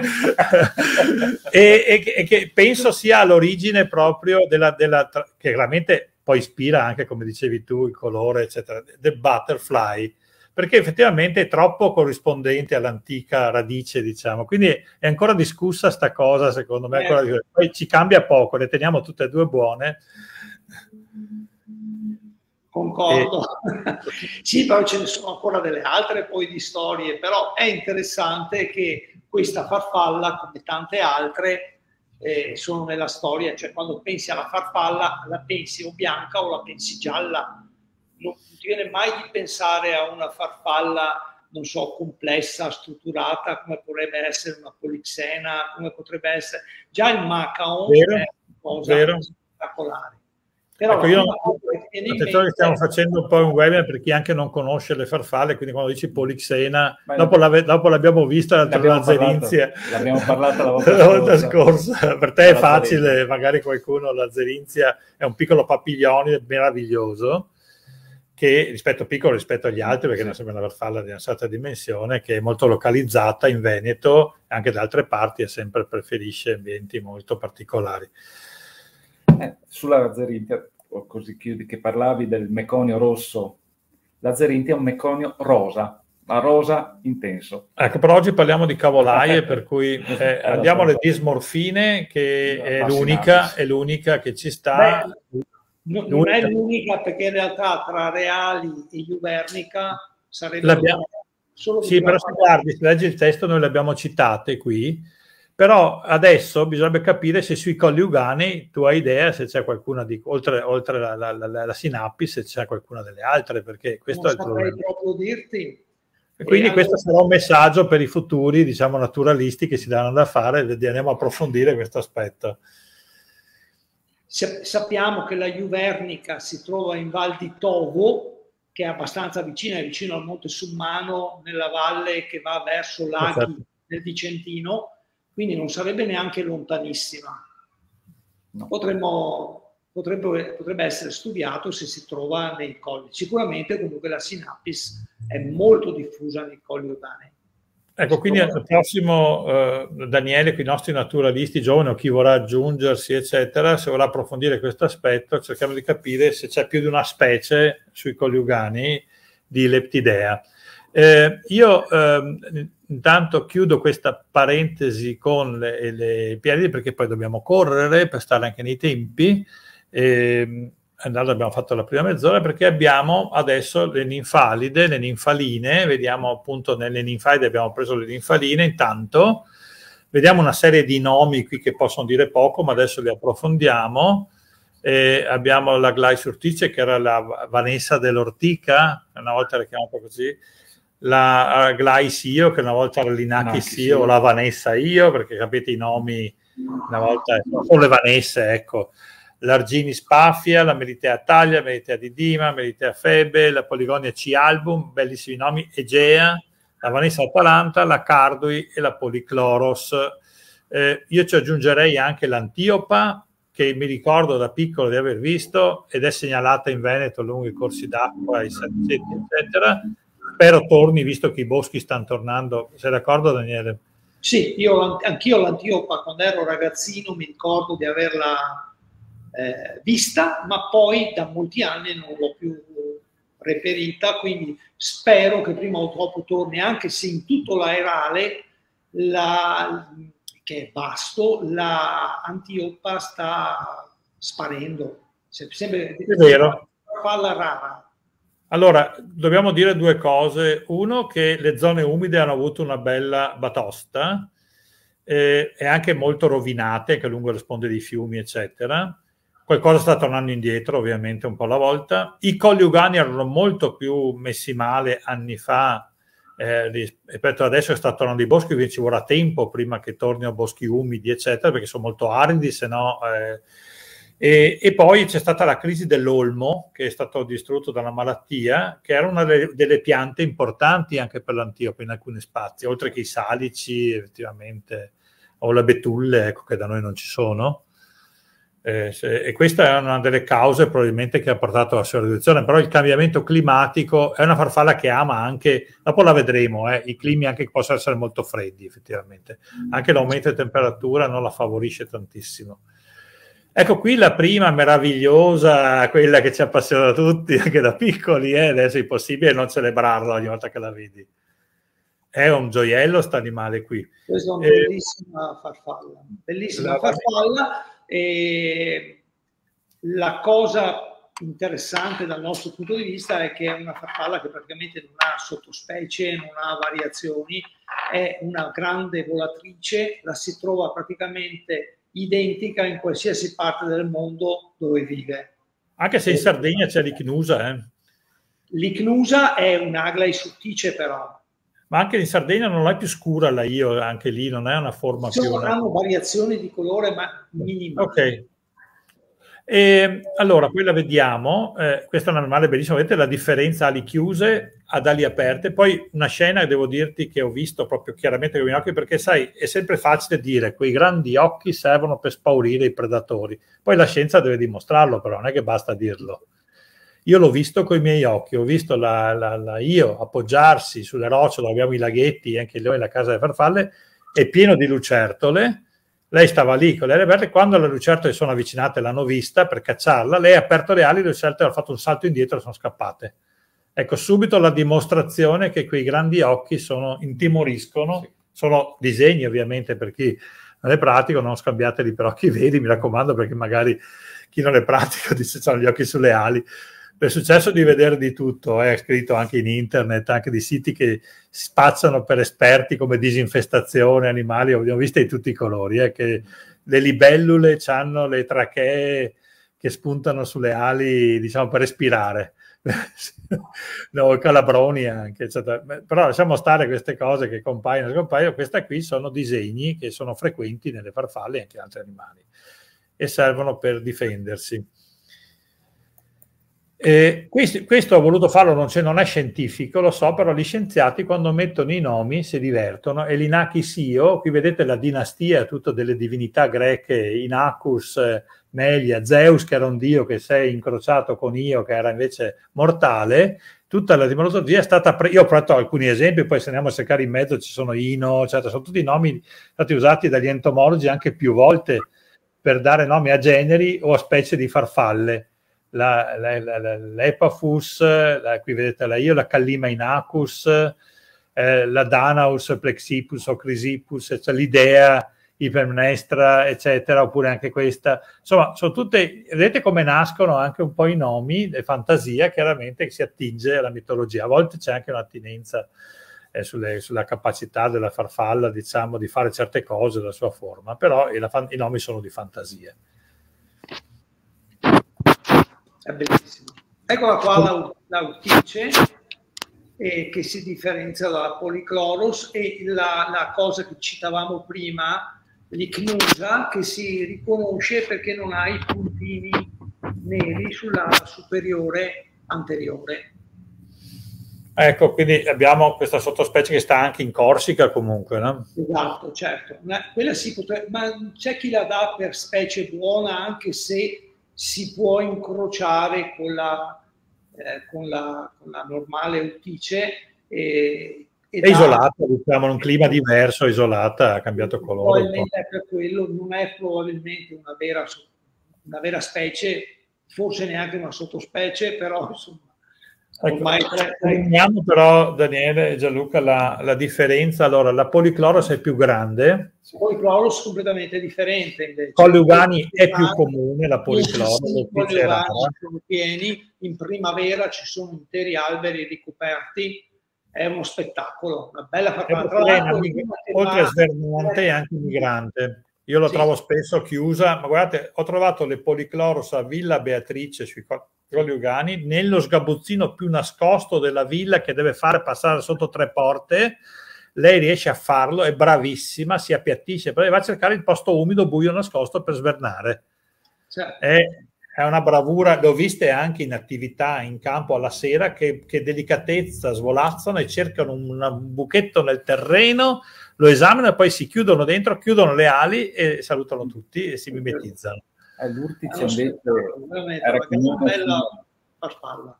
e, e, e, che penso sia all'origine proprio della, della... che chiaramente poi ispira anche, come dicevi tu, il colore, eccetera, del butterfly, perché effettivamente è troppo corrispondente all'antica radice, diciamo. Quindi è ancora discussa sta cosa, secondo me. Eh. Poi ci cambia poco, le teniamo tutte e due buone. Concordo. E... sì, però ce ne sono ancora delle altre poi di storie, però è interessante che questa farfalla, come tante altre, eh, sono nella storia, cioè quando pensi alla farfalla la pensi o bianca o la pensi gialla, non ti viene mai di pensare a una farfalla, non so, complessa, strutturata, come potrebbe essere una polixena, come potrebbe essere... Già il macaon è una cosa vero. spettacolare. Però ecco, io, attenzione, stiamo facendo un po' un webinar per chi anche non conosce le farfalle, quindi quando dici polixena, dopo, la, dopo, l'abbiamo vista la Zerinzia. L'abbiamo parlata la volta, [laughs] la volta scorsa. scorsa. Per te è facile, magari qualcuno la Zerinzia è un piccolo papiglione meraviglioso che rispetto piccolo rispetto agli altri, perché non sembra una farfalla di una certa dimensione, che è molto localizzata in Veneto, anche da altre parti e sempre preferisce ambienti molto particolari. Eh, sulla Zerintia, così chiudi, che parlavi del meconio rosso, la Zerintia è un meconio rosa, ma rosa intenso. Ecco, però oggi parliamo di cavolaie, per cui [laughs] eh, andiamo alle dismorfine, che è l'unica, è l'unica, che ci sta. Beh, No, non è l'unica perché in realtà tra Reali e Juvernica sarebbe L'abbiamo... solo Sì, però se guardi, se leggi il testo noi le abbiamo citate qui, però adesso bisogna capire se sui colli Ugani tu hai idea se c'è qualcuna di oltre, oltre la, la, la, la, Sinappi se c'è qualcuna delle altre perché questo non è il problema. proprio dirti. E quindi e questo allora... sarà un messaggio per i futuri diciamo naturalisti che si danno da fare e andiamo a approfondire questo aspetto. Sappiamo che la Juvernica si trova in Val di Tovo, che è abbastanza vicina, è vicino al Monte Summano, nella valle che va verso laghi esatto. del Vicentino, quindi non sarebbe neanche lontanissima. No. Potremmo, potrebbe, potrebbe, essere studiato se si trova nei colli. Sicuramente comunque la sinapis è molto diffusa nei colli urbani. Ecco, quindi al prossimo eh, Daniele, con i nostri naturalisti giovani o chi vorrà aggiungersi, eccetera, se vorrà approfondire questo aspetto, cerchiamo di capire se c'è più di una specie sui coniugani di leptidea. Eh, io eh, intanto chiudo questa parentesi con le, le piedi perché poi dobbiamo correre per stare anche nei tempi. Eh, andando abbiamo fatto la prima mezz'ora perché abbiamo adesso le ninfalide, le ninfaline, vediamo appunto nelle ninfalide abbiamo preso le ninfaline intanto, vediamo una serie di nomi qui che possono dire poco ma adesso li approfondiamo. Eh, abbiamo la Glai Surtice che era la Vanessa dell'Ortica, una volta la chiamata così, la Glai Sio che una volta era l'Inaki Sio o la Vanessa Io perché capite i nomi una volta sono le Vanesse ecco l'Argini Spafia, la Meritea Taglia, la Meritea di Dima, la Meritea Febe, la Poligonia C Album, bellissimi nomi, Egea, la Vanessa Atalanta, la Cardui e la Policloros. Eh, io ci aggiungerei anche l'Antiopa, che mi ricordo da piccolo di aver visto ed è segnalata in Veneto lungo i corsi d'acqua, i salicetti, eccetera. Spero torni, visto che i boschi stanno tornando. Sei d'accordo, Daniele? Sì, io anch'io l'Antiopa, quando ero ragazzino, mi ricordo di averla eh, vista, ma poi da molti anni non l'ho più reperita, quindi spero che prima o dopo torni, anche se in tutto l'aerale, la, che è vasto, la Antiopa sta sparendo. Sempre, è vero. Farfalla rara. Allora, dobbiamo dire due cose. Uno, che le zone umide hanno avuto una bella batosta eh, e anche molto rovinate, anche lungo le sponde dei fiumi, eccetera. Qualcosa sta tornando indietro, ovviamente, un po' alla volta. I colli ugani erano molto più messi male anni fa eh, rispetto adesso che sta tornando i boschi, quindi ci vorrà tempo prima che tornino boschi umidi, eccetera, perché sono molto aridi, se no... Eh, e, e, poi c'è stata la crisi dell'olmo, che è stato distrutto da una malattia, che era una delle, delle piante importanti anche per l'Antiope in alcuni spazi, oltre che i salici, effettivamente, o le betulle, ecco, che da noi non ci sono. Eh, se, e questa è una delle cause probabilmente che ha portato alla sua riduzione, però il cambiamento climatico è una farfalla che ama anche, dopo la vedremo, eh, i climi anche che possono essere molto freddi effettivamente, anche l'aumento di temperatura non la favorisce tantissimo. Ecco qui la prima meravigliosa, quella che ci appassiona tutti [laughs] anche da piccoli, eh? adesso è impossibile non celebrarla ogni volta che la vedi. È un gioiello sta animale qui. Questa è una eh, bellissima farfalla, bellissima farfalla e la cosa interessante dal nostro punto di vista è che è una farfalla che praticamente non ha sottospecie, non ha variazioni, è una grande volatrice, la si trova praticamente identica in qualsiasi parte del mondo dove vive. Anche se in Sardegna c'è l'icnusa. Eh. L'icnusa è un'aglai suttice però. Ma anche in Sardegna non è più scura la io, anche lì non è una forma Ci più... Hanno variazioni di colore ma minime. Ok. E, allora, poi la vediamo, eh, questo è un animale bellissimo, vedete la differenza ali chiuse ad ali aperte, poi una scena devo dirti che ho visto proprio chiaramente con i miei occhi, perché sai, è sempre facile dire quei grandi occhi servono per spaurire i predatori, poi la scienza deve dimostrarlo però, non è che basta dirlo. Io l'ho visto con i miei occhi, ho visto la, la, la io appoggiarsi sulle rocce dove abbiamo i laghetti, anche lì la casa delle farfalle, è pieno di lucertole, lei stava lì con le ali aperte, quando le lucertole sono avvicinate l'hanno vista per cacciarla, lei ha aperto le ali, le lucertole hanno fatto un salto indietro e sono scappate. Ecco, subito la dimostrazione che quei grandi occhi sono, intimoriscono, sì. sono disegni ovviamente per chi non è pratico, non scambiateli per occhi veri, mi raccomando, perché magari chi non è pratico [laughs] dice hanno gli occhi sulle ali, è successo di vedere di tutto, è eh, scritto anche in internet, anche di siti che spacciano per esperti come disinfestazione animali, abbiamo visto di tutti i colori, eh, che le libellule hanno le trachee che spuntano sulle ali, diciamo, per respirare. No, calabroni anche, eccetera. però lasciamo stare queste cose che compaiono, scompaiono, queste qui sono disegni che sono frequenti nelle farfalle e anche altri animali e servono per difendersi. Eh, questo, questo, ho voluto farlo, non, non, è scientifico, lo so, però gli scienziati quando mettono i nomi si divertono. E l'Inachis Io, qui vedete la dinastia tutta delle divinità greche, Inachus, Melia, Zeus che era un dio che si è incrociato con Io che era invece mortale, tutta l'etimologia è stata, pre- io ho provato alcuni esempi, poi se andiamo a cercare in mezzo ci sono Ino, eccetera, sono tutti nomi stati usati dagli entomologi anche più volte per dare nomi a generi o a specie di farfalle la, la, la, l'Epafus, qui vedete la io, la Callima inacus, eh, la Danaus plexipus o Crisipus, cioè l'idea ipermnestra, eccetera, oppure anche questa. Insomma, sono tutte, vedete come nascono anche un po' i nomi, le fantasia, chiaramente che si attinge alla mitologia. A volte c'è anche un'attinenza eh, sulle, sulla capacità della farfalla, diciamo, di fare certe cose, la sua forma, però i, i nomi sono di fantasia è bellissimo. Eccola qua l'autice eh, che si differenzia dalla policloros e la, la cosa che citavamo prima, l'icnusa, che si riconosce perché non ha i puntini neri sulla superiore anteriore. Ecco, quindi abbiamo questa sottospecie che sta anche in Corsica comunque, no? Esatto, certo. Ma, quella si potrebbe, ma c'è chi la dà per specie buona anche se si può incrociare con la, eh, con la, con la normale utice. E, è isolata, diciamo, in un clima diverso, isolata, ha cambiato colore. Probabilmente è per quello, non è probabilmente una vera, una vera specie, forse neanche una sottospecie, però insomma Ecco, però Daniele e Gianluca la, la, differenza. Allora, la policloros è più grande. La policloros completamente differente invece. Con le ugani è più comune la policloros. I sono pieni, in primavera ci sono interi alberi ricoperti, è uno spettacolo, una bella farfalla. Oltre a svernante è anche migrante. Io lo sì. trovo spesso chiusa, ma guardate, ho trovato le policloros a Villa Beatrice sui Colli Ugani, nello sgabuzzino più nascosto della villa che deve fare passare sotto tre porte. Lei riesce a farlo, è bravissima, si appiattisce, poi va a cercare il posto umido, buio, nascosto per svernare. Cioè. È, è, una bravura, le ho viste anche in attività in campo alla sera che, che delicatezza svolazzano e cercano un, un buchetto nel terreno, lo esaminano e poi si chiudono dentro, chiudono le ali e salutano tutti e si mimetizzano. Eh, L'Urtice invece era comune, bella farfalla.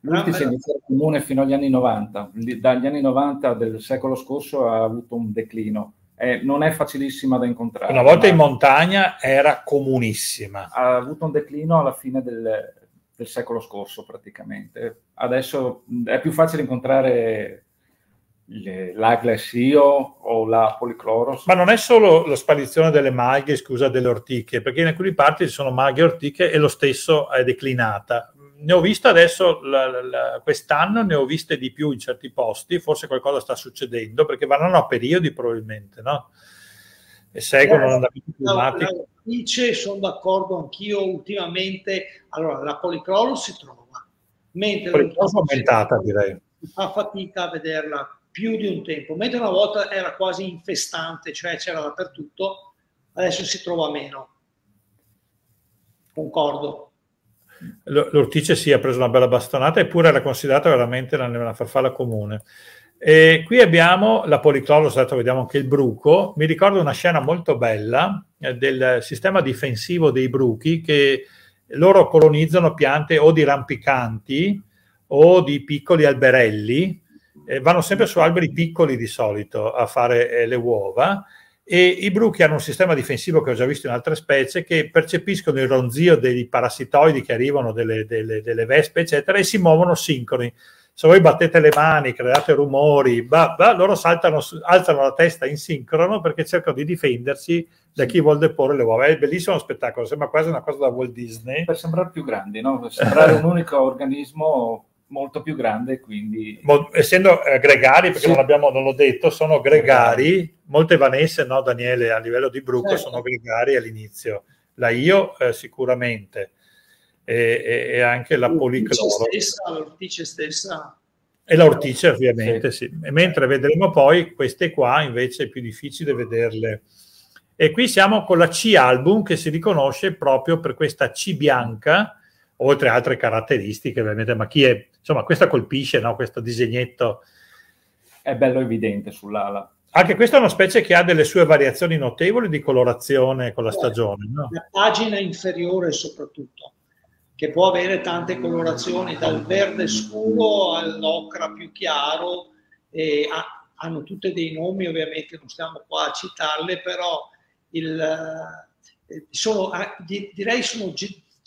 L'Urtice invece era comune fino agli anni 90. Dagli anni 90 del secolo scorso ha avuto un declino. Eh, non è facilissima da incontrare. Una volta in montagna era comunissima. Ha avuto un declino alla fine del, del secolo scorso praticamente. Adesso è più facile incontrare l'Aglassio o la Policloros. Ma non è solo la sparizione delle maghe, scusa, delle ortiche, perché in alcune parti ci sono maghe e ortiche e lo stesso è declinata. Ne ho viste adesso, la, la, quest'anno ne ho viste di più in certi posti, forse qualcosa sta succedendo, perché vanno a periodi probabilmente, no? E seguono eh, l'andamento climatico. Dice, sono d'accordo anch'io ultimamente, allora la Policloros si trova, mentre... Policloros è aumentata, direi. Fa fatica a vederla più di un tempo, mentre una volta era quasi infestante, cioè c'era dappertutto, adesso si trova meno. Concordo. L'ortice sì, ha preso una bella bastonata, eppure era considerata veramente una farfalla comune. E qui abbiamo la policloros, adesso vediamo anche il bruco. Mi ricordo una scena molto bella eh, del sistema difensivo dei bruchi che loro colonizzano piante o di rampicanti o di piccoli alberelli eh, vanno sempre su alberi piccoli di solito a fare eh, le uova e i bruchi hanno un sistema difensivo che ho già visto in altre specie che percepiscono il ronzio dei parassitoidi che arrivano delle, delle, delle vespe eccetera e si muovono sincroni se voi battete le mani, create rumori, bah, bah, loro saltano, alzano la testa in sincrono perché cercano di difendersi da chi vuole deporre le uova. È bellissimo lo spettacolo, sembra quasi una cosa da Walt Disney. Per sembrare più grandi, no? Per sembrare un unico organismo molto più grande, quindi... Essendo eh, gregari, perché sì. non, abbiamo, non l'ho detto, sono gregari, molte vanesse, no Daniele, a livello di bruco certo. sono gregari all'inizio. La io eh, sicuramente, e, e, e, anche la policloro. L'ortice stessa. E l'ortice ovviamente, sì. sì. E mentre vedremo poi queste qua invece è più difficile vederle. E qui siamo con la C album che si riconosce proprio per questa C bianca, oltre a altre caratteristiche, ovviamente, ma chi è, insomma, questa colpisce, no? questo disegnetto. È bello evidente sull'ala. Anche questa è una specie che ha delle sue variazioni notevoli di colorazione con la stagione. No? La pagina inferiore soprattutto, che può avere tante colorazioni, dal verde scuro all'ocra più chiaro, e ha, hanno tutte dei nomi, ovviamente non stiamo qua a citarle, però il, eh, sono, direi sono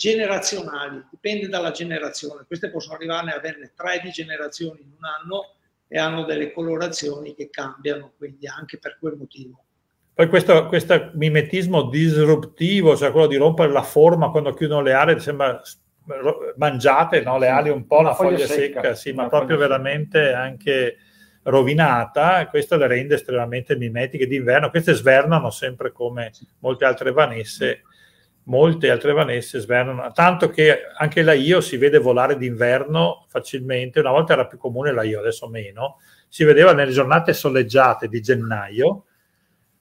generazionali, dipende dalla generazione. Queste possono arrivare a averne tre di generazioni in un anno e hanno delle colorazioni che cambiano, quindi anche per quel motivo. Poi questo, questo mimetismo disruptivo, cioè quello di rompere la forma quando chiudono le ali, sembra mangiate no? le ali un po' la foglia, foglia secca, secca, sì, ma proprio veramente secca. anche rovinata, questo le rende estremamente mimetiche d'inverno. Queste svernano sempre come molte altre vanesse molte altre vanesse svernano, tanto che anche la Io si vede volare d'inverno facilmente, una volta era più comune la Io, adesso meno, si vedeva nelle giornate soleggiate di gennaio,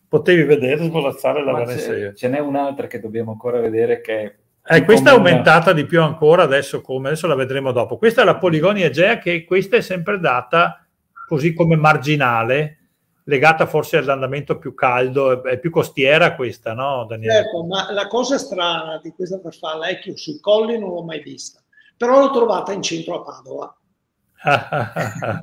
potevi vedere svolazzare la vanessa Ce n'è un'altra che dobbiamo ancora vedere che... Eh, questa è aumentata di più ancora adesso come, adesso la vedremo dopo. Questa è la Poligonia Egea che questa è sempre data così come marginale, legata forse all'andamento più caldo, è più costiera questa, no Daniele? Certo, ma la cosa strana di questa farfalla è che io sui colli non l'ho mai vista, però l'ho trovata in centro a Padova. [laughs]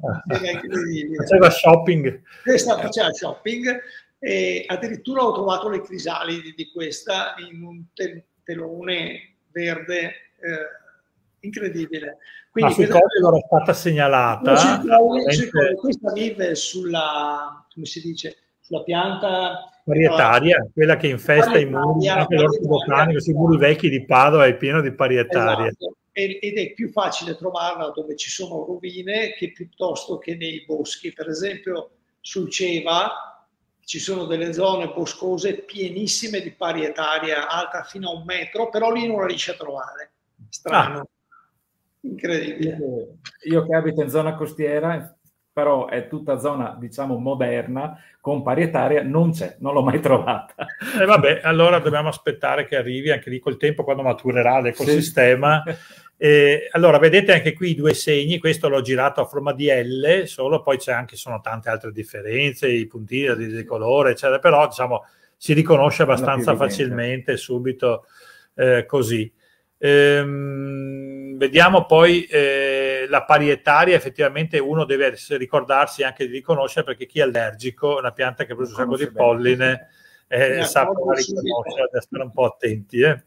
faceva shopping. Questa faceva shopping e addirittura ho trovato le crisalidi di questa in un telone verde eh, incredibile. Quindi, Ma colli è stata segnalata. Colli, questa vive sulla, come si dice, sulla pianta parietaria, quella che infesta i muri, anche l'orto botanico, sui muri vecchi di Padova è pieno di parietaria. Esatto. Ed è più facile trovarla dove ci sono rovine che piuttosto che nei boschi. Per esempio sul Ceva ci sono delle zone boscose pienissime di parietaria alta fino a un metro, però lì non la riesci a trovare. Strano. Ah. Incredibile. Io che abito in zona costiera, però è tutta zona, diciamo, moderna, con parietaria, non c'è, non l'ho mai trovata. E eh vabbè, allora dobbiamo aspettare che arrivi anche lì col tempo, quando maturerà l'ecosistema. Sì. [laughs] Eh, allora, vedete anche qui i due segni, questo l'ho girato a forma di L, solo poi c'è anche, sono tante altre differenze, i puntini di, di colore, eccetera, però diciamo si riconosce abbastanza facilmente subito eh, così. Ehm, vediamo poi eh, la parietaria, effettivamente uno deve ricordarsi anche di riconoscere perché chi è allergico, una pianta che produce un sacco di polline, eh, sa riconoscere, deve stare un po' attenti. Eh.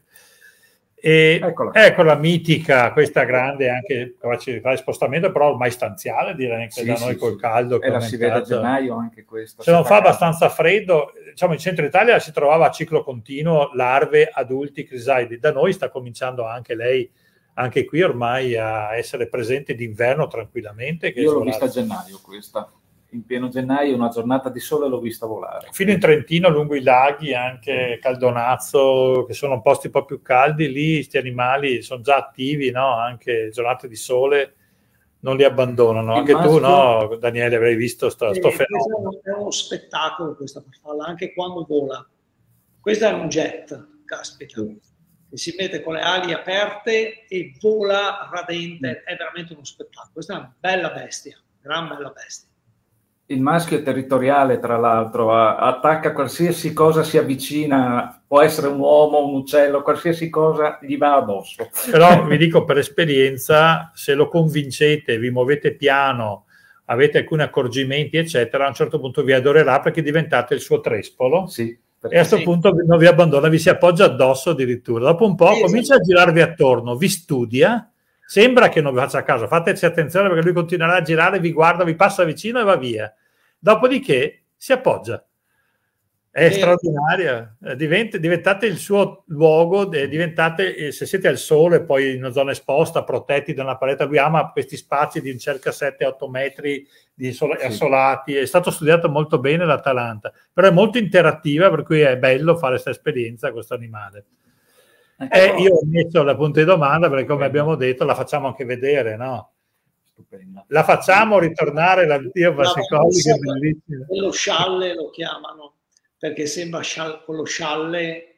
E eccola. ecco la mitica, questa grande anche capace di fare spostamento, però ormai stanziale, direi anche sì, da sì, noi col caldo. E la si vede a gennaio anche questo. Se non fa abbastanza freddo, diciamo in centro Italia si trovava a ciclo continuo larve, adulti, crisalidi. Da noi sta cominciando anche lei, anche qui ormai a essere presente d'inverno tranquillamente. Io l'ho vista a gennaio questa in pieno gennaio, una giornata di sole l'ho vista volare. Fino in Trentino, lungo i laghi, anche Caldonazzo, che sono posti un po' più caldi, lì questi animali sono già attivi, no? anche giornate di sole non li abbandonano. Anche maschio, tu, no, Daniele, avrei visto sto, eh, fenomeno. È uno spettacolo questa farfalla, anche quando vola. Questo è un jet, caspita, sì. Che si mette con le ali aperte e vola radente, è veramente uno spettacolo. Questa è una bella bestia, gran bella bestia il maschio è territoriale, tra l'altro, attacca qualsiasi cosa si avvicina, può essere un uomo, un uccello, qualsiasi cosa gli va addosso. Però [laughs] vi dico per esperienza, se lo convincete, vi muovete piano, avete alcuni accorgimenti, eccetera, a un certo punto vi adorerà perché diventate il suo trespolo. Sì, e a questo sì. punto non vi abbandona, vi si appoggia addosso addirittura. Dopo un po' sì, comincia sì. a girarvi attorno, vi studia Sembra che non vi faccia caso, fateci attenzione perché lui continuerà a girare, vi guarda, vi passa vicino e va via. Dopodiché si appoggia. È sì. straordinaria, eh, Divent, diventate il suo luogo, diventate, eh, se siete al sole, poi in una zona esposta, protetti da una parete, lui ama questi spazi di circa 7-8 metri di sol- sì. assolati, è stato studiato molto bene l'Atalanta, però è molto interattiva, per cui è bello fare questa esperienza questo animale. Eh, io ho messo la punta di domanda perché, come abbiamo detto, la facciamo anche vedere, no? Stupenda. La facciamo ritornare che è bellissimo. Lo scialle lo chiamano, perché sembra scialle, con lo scialle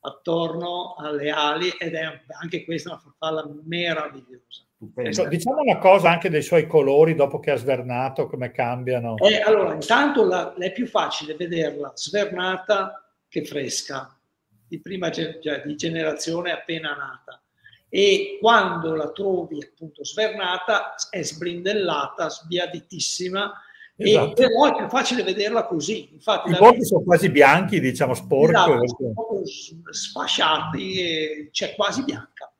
attorno alle ali ed è anche questa una farfalla meravigliosa. Ecco, diciamo una cosa anche dei suoi colori dopo che ha svernato, come cambiano. Eh, allora, intanto la, è più facile vederla svernata che fresca di prima cioè, di generazione appena nata e quando la trovi appunto svernata è sbrindellata, sbiaditissima esatto. e però è più facile vederla così. Infatti, I bordi sono quasi bianchi, diciamo sporchi. Esatto, sfasciati c'è quasi bianca.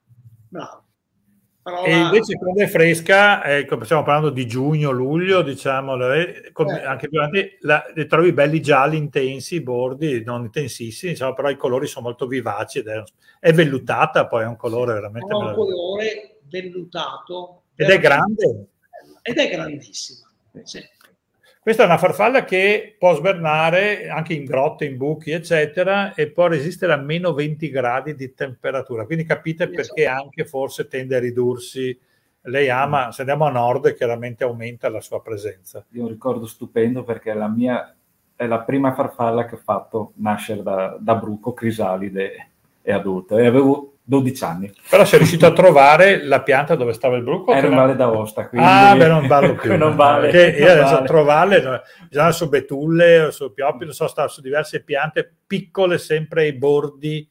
Bravo. Però e invece quando è fresca, ecco, stiamo parlando di giugno, luglio, diciamo, eh, anche durante la, le trovi belli gialli intensi, i bordi non intensissimi, diciamo, però i colori sono molto vivaci ed è, è vellutata, poi è un colore veramente è un colore vellutato. Ed è grande. Ed è grandissima. Sì. Questa è una farfalla che può svernare anche in grotte, in buchi, eccetera, e può resistere a meno 20 gradi di temperatura. Quindi capite perché anche forse tende a ridursi. Lei ama, se andiamo a nord, chiaramente aumenta la sua presenza. Io un ricordo stupendo perché la mia è la prima farfalla che ho fatto nascere da, da bruco, crisalide e adulta. E avevo 12 anni. Però sei riuscito a trovare la pianta dove stava il bruco? Era in Valle d'Aosta. Quindi... Ah, beh, non vale [laughs] più. non vale. Perché io adesso vale. trovarle, bisogna su betulle o su pioppi, non so, stare su diverse piante piccole, sempre ai bordi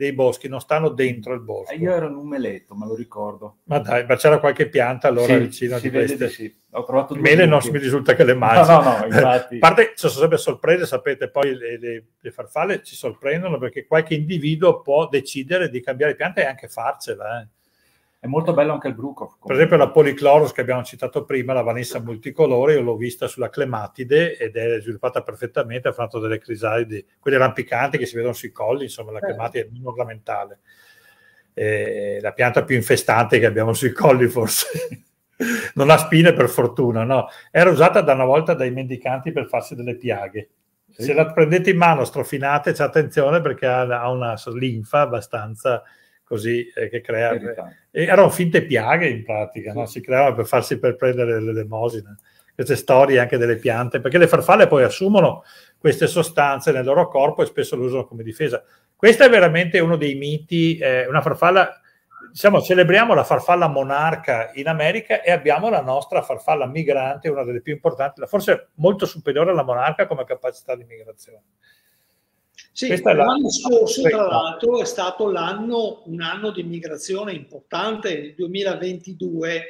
dei boschi, non stanno dentro il bosco. Io ero in un meletto, me lo ricordo. Ma dai, ma c'era qualche pianta allora sì, vicino a queste? Sì. Ho trovato due Mele non mi risulta che le [laughs] mangi. No, no, no, infatti. [laughs] a parte, ci sono sempre sorprese, sapete, poi le, le, le, farfalle ci sorprendono perché qualche individuo può decidere di cambiare pianta e anche farcela. Eh. È molto bello anche il bruco. Per esempio la Polychloros che abbiamo citato prima, la Vanessa multicolore, io l'ho vista sulla Clematide ed è sviluppata perfettamente, ha fatto delle crisalidi, quelle rampicanti che si vedono sui colli, insomma la Clematide è non ornamentale. Eh, la pianta più infestante che abbiamo sui colli forse. [laughs] non ha spine per fortuna, no. Era usata da una volta dai mendicanti per farsi delle piaghe. Sì. Se la prendete in mano strofinate, c'è attenzione perché ha, una linfa abbastanza così eh, che crea. E erano finte piaghe in pratica, no? si creavano per farsi per prendere l'elemosina. Queste storie anche delle piante, perché le farfalle poi assumono queste sostanze nel loro corpo e spesso lo usano come difesa. Questo è veramente uno dei miti, eh, una farfalla, diciamo, celebriamo la farfalla monarca in America e abbiamo la nostra farfalla migrante, una delle più importanti, forse molto superiore alla monarca come capacità di migrazione. Sì, l'anno la... scorso, tra l'altro, è stato l'anno, un anno di immigrazione importante, il 2022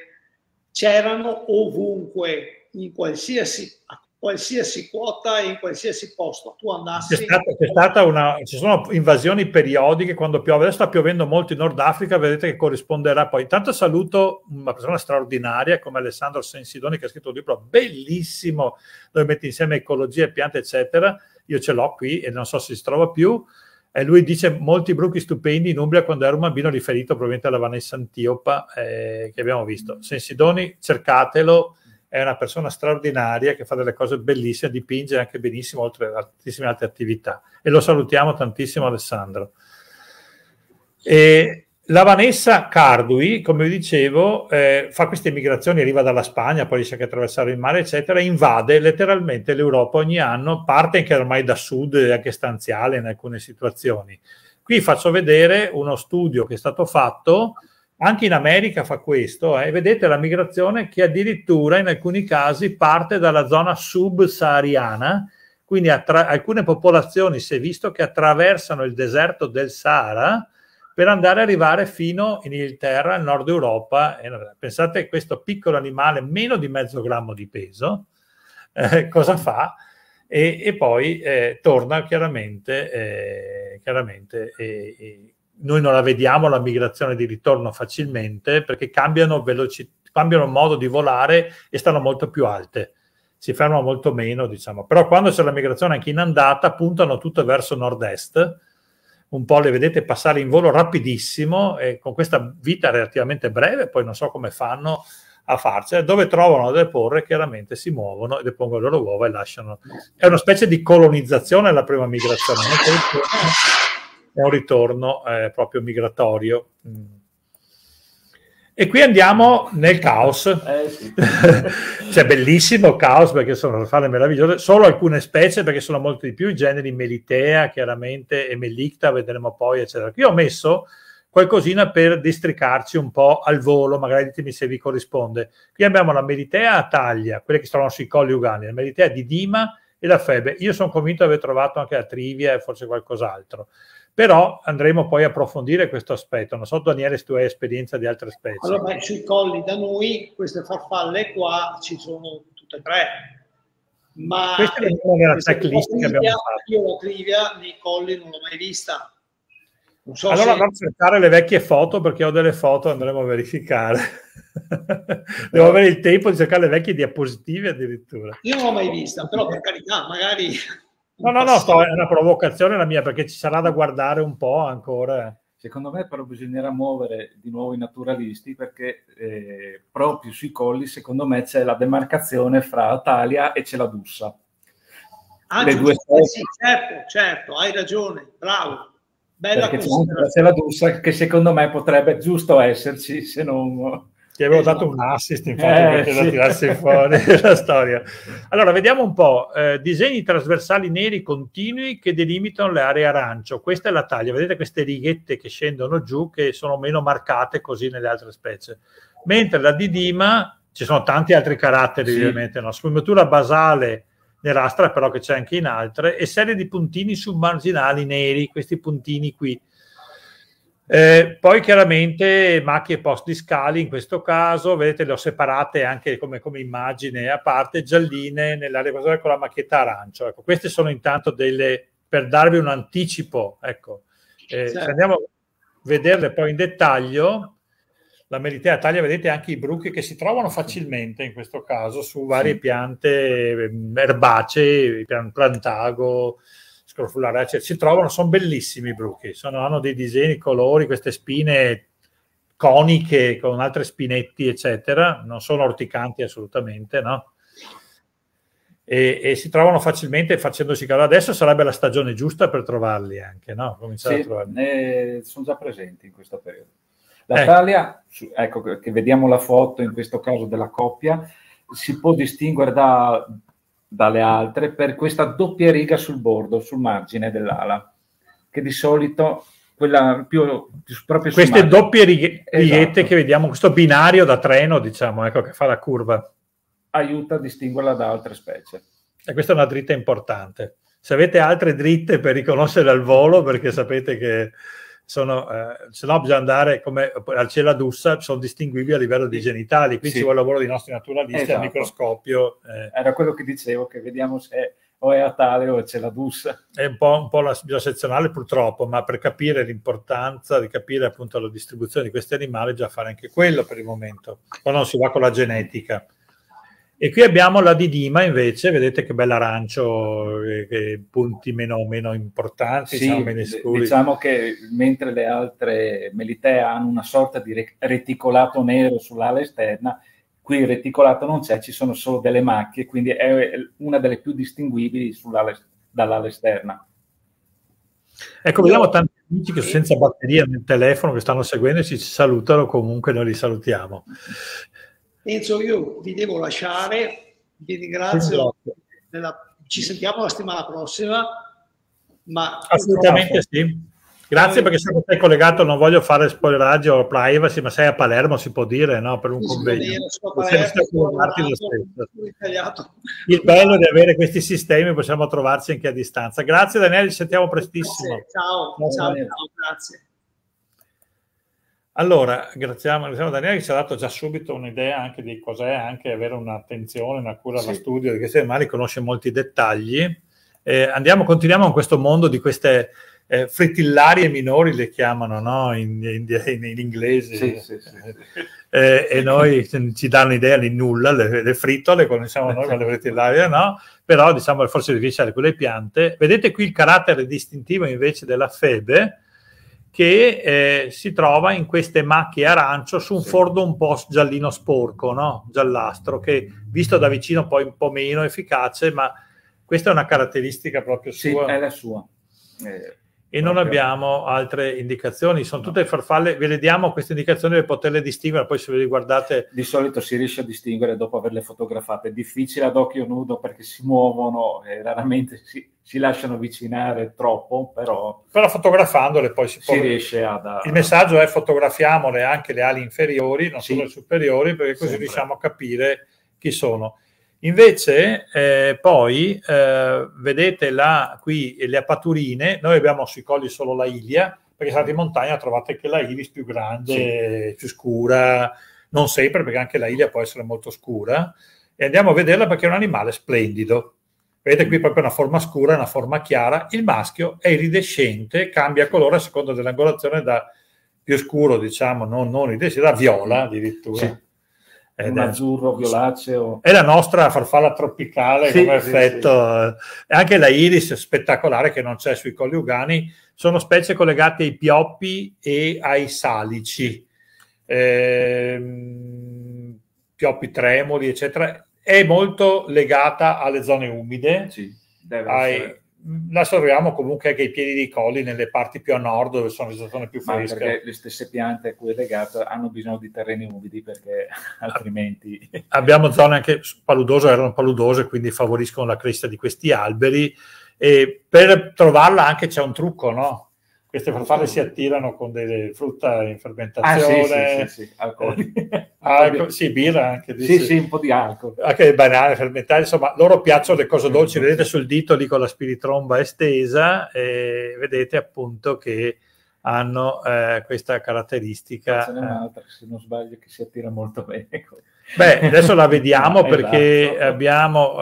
c'erano ovunque, in qualsiasi, a qualsiasi quota e in qualsiasi posto tu andassi. C'è stata, c'è stata una, ci sono invasioni periodiche quando piove, adesso sta piovendo molto in Nord Africa, vedete che corrisponderà poi. Intanto saluto una persona straordinaria come Alessandro Sensidoni che ha scritto un libro bellissimo dove mette insieme ecologia piante eccetera io ce l'ho qui e non so se si trova più. E lui dice molti bruchi stupendi in Umbria quando era un bambino riferito probabilmente alla Vanessa Antiopa eh, che abbiamo visto. Sensidoni, cercatelo, è una persona straordinaria che fa delle cose bellissime, dipinge anche benissimo oltre a tantissime altre attività. E lo salutiamo tantissimo Alessandro. E la Vanessa Cardui, come vi dicevo, eh, fa queste migrazioni, arriva dalla Spagna, poi riesce anche a attraversare il mare, eccetera, invade letteralmente l'Europa ogni anno, parte anche ormai da sud e anche stanziale in alcune situazioni. Qui faccio vedere uno studio che è stato fatto, anche in America fa questo, eh, vedete la migrazione che addirittura in alcuni casi parte dalla zona subsahariana, quindi attra- alcune popolazioni si è visto che attraversano il deserto del Sahara, per andare ad arrivare fino in Inghilterra, al nord Europa. pensate questo piccolo animale, meno di mezzo grammo di peso, eh, cosa fa? E, e poi eh, torna chiaramente, eh, chiaramente noi non la vediamo la migrazione di ritorno facilmente perché cambiano, veloci- cambiano modo di volare e stanno molto più alte si fermano molto meno, diciamo. Però quando c'è la migrazione anche in andata, puntano tutto verso nord-est un po' le vedete passare in volo rapidissimo e con questa vita relativamente breve, poi non so come fanno a farcela, dove trovano delle porre, chiaramente si muovono e depongono le loro uova e lasciano. È una specie di colonizzazione la prima migrazione, è un ritorno eh, proprio migratorio. Mm e qui andiamo nel caos. Eh, sì. [laughs] cioè, bellissimo caos perché sono farfalle meravigliose. Solo alcune specie perché sono molto di più, i generi Melitea, chiaramente, e Melicta, vedremo poi, eccetera. Qui ho messo qualcosina per districarci un po' al volo, magari ditemi se vi corrisponde. Qui abbiamo la Melitea a taglia, quelle che si trovano sui colli ugani, la Melitea di Dima e la Febe. Io sono convinto di aver trovato anche la Trivia e forse qualcos'altro però andremo poi a approfondire questo aspetto. Non so, Daniele, se tu hai esperienza di altre specie. Allora, beh, sui colli da noi, queste farfalle qua ci sono tutte e tre. Ma questa è una checklist che abbiamo fatto. Io la trivia nei colli non l'ho mai vista. So allora se... a cercare le vecchie foto perché ho delle foto andremo a verificare. [laughs] Devo avere il tempo di cercare le vecchie diapositive addirittura. Io non l'ho mai vista, però per carità, magari No, no, no, sto, è una provocazione la mia perché ci sarà da guardare un po' ancora. Secondo me però bisognerà muovere di nuovo i naturalisti perché eh, proprio sui colli secondo me c'è la demarcazione fra Italia e c'è la Dussa. Ah, Le due sì, certo, certo, hai ragione, bravo. Bella perché c'è la Dussa che secondo me potrebbe giusto esserci se non ti avevo dato un assist infatti eh, sì. lo tirassi fuori [laughs] la storia. Allora, vediamo un po'. Eh, disegni trasversali neri continui che delimitano le aree arancio. Questa è la taglia. Vedete queste righette che scendono giù che sono meno marcate così nelle altre specie. Mentre la didima, ci sono tanti altri caratteri sì. ovviamente, no? sfumatura basale nerastra però che c'è anche in altre e serie di puntini submarginali neri, questi puntini qui eh, poi chiaramente macchie post discali in questo caso, vedete le ho separate anche come, come immagine a parte, gialline nell'area con la macchietta arancio. Ecco, queste sono intanto delle, per darvi un anticipo, ecco, eh, certo. se andiamo a vederle poi in dettaglio, la Melitea taglia, vedete anche i bruchi che si trovano facilmente in questo caso su varie piante ehm, erbacee, plantago, scrofularacee, si trovano, sono bellissimi i bruchi, sono, hanno dei disegni, colori, queste spine coniche con altre spinetti, eccetera, non sono orticanti assolutamente, no? E, e, si trovano facilmente facendosi calore. Adesso sarebbe la stagione giusta per trovarli anche, no? Cominciare sì. Eh, sono già presenti in questo periodo. La eh. taglia, ecco che vediamo la foto in questo caso della coppia, si può distinguere da, dalle altre per questa doppia riga sul bordo, sul margine dell'ala, che di solito quella più, più proprio queste doppie righe, righette esatto. che vediamo, questo binario da treno, diciamo, ecco che fa la curva. Aiuta a distinguerla da altre specie. E questa è una dritta importante. Se avete altre dritte per riconoscere al volo, perché sapete che sono, eh, se no bisogna andare come al cielo d'ussa, sono distinguibili a livello di genitali, qui sì. ci vuole il lavoro dei nostri naturalisti esatto. al microscopio. Eh. Era quello che dicevo, che vediamo se o è a tale o c'è la d'ussa. È un po', un po la biosezionale purtroppo, ma per capire l'importanza di capire appunto la distribuzione di questi animali, già fare anche quello per il momento, poi non si va con la genetica. E qui abbiamo la didima invece, vedete che bell'arancio, che, che punti meno, meno importanti, sì, diciamo, meno scuri. Diciamo che mentre le altre melitee hanno una sorta di reticolato nero sull'ala esterna, qui il reticolato non c'è, ci sono solo delle macchie, quindi è una delle più distinguibili dall'ala esterna. Ecco, vediamo tanti amici che sono senza batteria nel telefono che stanno seguendo e ci salutano, comunque noi li salutiamo. Enzo, io vi devo lasciare, vi ringrazio, della... ci sentiamo la settimana prossima. Ma Assolutamente sì. Grazie perché sei sei collegato, non voglio fare spoileraggi o privacy, ma sei a Palermo, si può dire, no? Per un convegno. Il bello di avere questi sistemi, possiamo trovarci anche a distanza. Grazie Daniele, ci sentiamo prestissimo. Grazie. Ciao, ciao, ciao, ciao, grazie. Allora, graziamo, graziamo a Daniele che ci ha dato già subito un'idea anche di cos'è anche avere un'attenzione, una cura sì. allo studio di questi animali, conosce molti dettagli. Eh, andiamo, continuiamo con questo mondo di queste eh, fritillarie minori, le chiamano no? in, in, in, in, inglese. Sì, sì. Eh, e noi ci danno idea di nulla, le, le frittole, conosciamo noi con le fritillarie, no? Però diciamo forse difficile con le piante. Vedete qui il carattere distintivo invece della febe, che eh, si trova in queste macchie arancio su un sì. fordo un po' giallino sporco, no? giallastro, che visto da vicino poi un po' meno efficace, ma questa è una caratteristica proprio sua. Sì, è la sua. Eh, e non abbiamo altre indicazioni, sono tutte farfalle, ve le diamo queste indicazioni per poterle distinguere, poi se ve le guardate... Di solito si riesce a distinguere dopo averle fotografate, è difficile ad occhio nudo perché si muovono e raramente si, si lasciano avvicinare troppo, però... Però fotografandole poi si, può... si riesce a... Il messaggio è fotografiamole anche le ali inferiori, non sì. solo le superiori, perché così Sempre. riusciamo a capire chi sono. Invece, eh, poi eh, vedete là qui le apaturine, noi abbiamo sui colli solo la ilia, perché state in montagna trovate che la iris più grande, sì. più scura, non sempre perché anche la ilia può essere molto scura, e andiamo a vederla perché è un animale splendido. Vedete qui proprio una forma scura una forma chiara. Il maschio è iridescente, cambia colore a seconda dell'angolazione da più scuro, diciamo, non, non iridescente, da viola addirittura. Sì un azzurro violaceo. È la nostra farfalla tropicale sì, come sì, effetto. Sì. Anche la iris spettacolare che non c'è sui coniugani. Sono specie collegate ai pioppi e ai salici. Eh, pioppi tremoli, eccetera. È molto legata alle zone umide. Sì, ai, la troviamo comunque anche ai piedi dei colli, nelle parti più a nord dove sono le zone più fresche. Ma perché le stesse piante a cui è legato hanno bisogno di terreni umidi perché [laughs] altrimenti... Abbiamo zone anche paludose, erano paludose, quindi favoriscono la crescita di questi alberi. E per trovarla anche c'è un trucco, no? Queste farfalle si attirano con delle frutta in fermentazione. Ah, sì, sì, sì, alcol. alcol sì, birra anche. Dice. Sì, sì, un po' di alcol. Anche banane fermentate, insomma, loro piacciono le cose dolci. Vedete sul dito lì con la spiritromba estesa e vedete appunto che hanno eh, questa caratteristica. Ce n'è un'altra, se non sbaglio, che si attira molto bene. Beh, adesso la vediamo [laughs] perché esatto. abbiamo,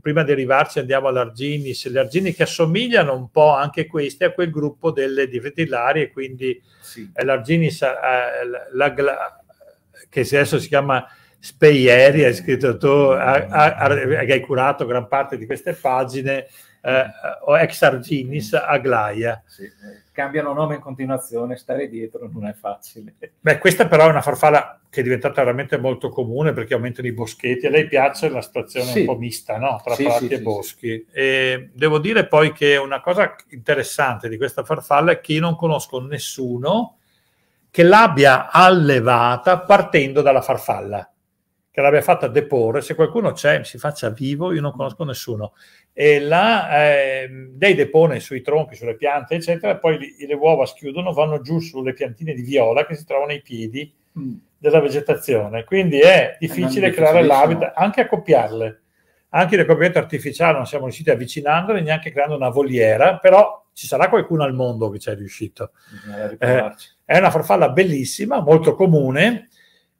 prima di arrivarci andiamo all'Arginis, le Argini che assomigliano un po' anche queste a quel gruppo delle difretillarie, quindi sì. l'Arginis, la, la, che adesso si chiama Speieri, hai scritto tu, che hai curato gran parte di queste pagine, eh, o ex Arginis Aglaia. Sì cambiano nome in continuazione, stare dietro non è facile. Beh, questa però è una farfalla che è diventata veramente molto comune perché aumentano i boschetti. A lei piace la situazione sì. un po' mista, no? Tra sì, prati sì, e boschi. E devo dire poi che una cosa interessante di questa farfalla è che io non conosco nessuno che l'abbia allevata partendo dalla farfalla che l'abbia fatta deporre, se qualcuno c'è, si faccia vivo, io non conosco nessuno. E là eh, lei depone sui tronchi, sulle piante, eccetera, e poi li, le uova schiudono, vanno giù sulle piantine di viola che si trovano ai piedi mm. della vegetazione. Quindi è difficile è creare l'habitat, anche accoppiarle. Anche l'accoppiamento artificiale non siamo riusciti avvicinandole, neanche creando una voliera, però ci sarà qualcuno al mondo che ci è riuscito. Eh, è una farfalla bellissima, molto comune,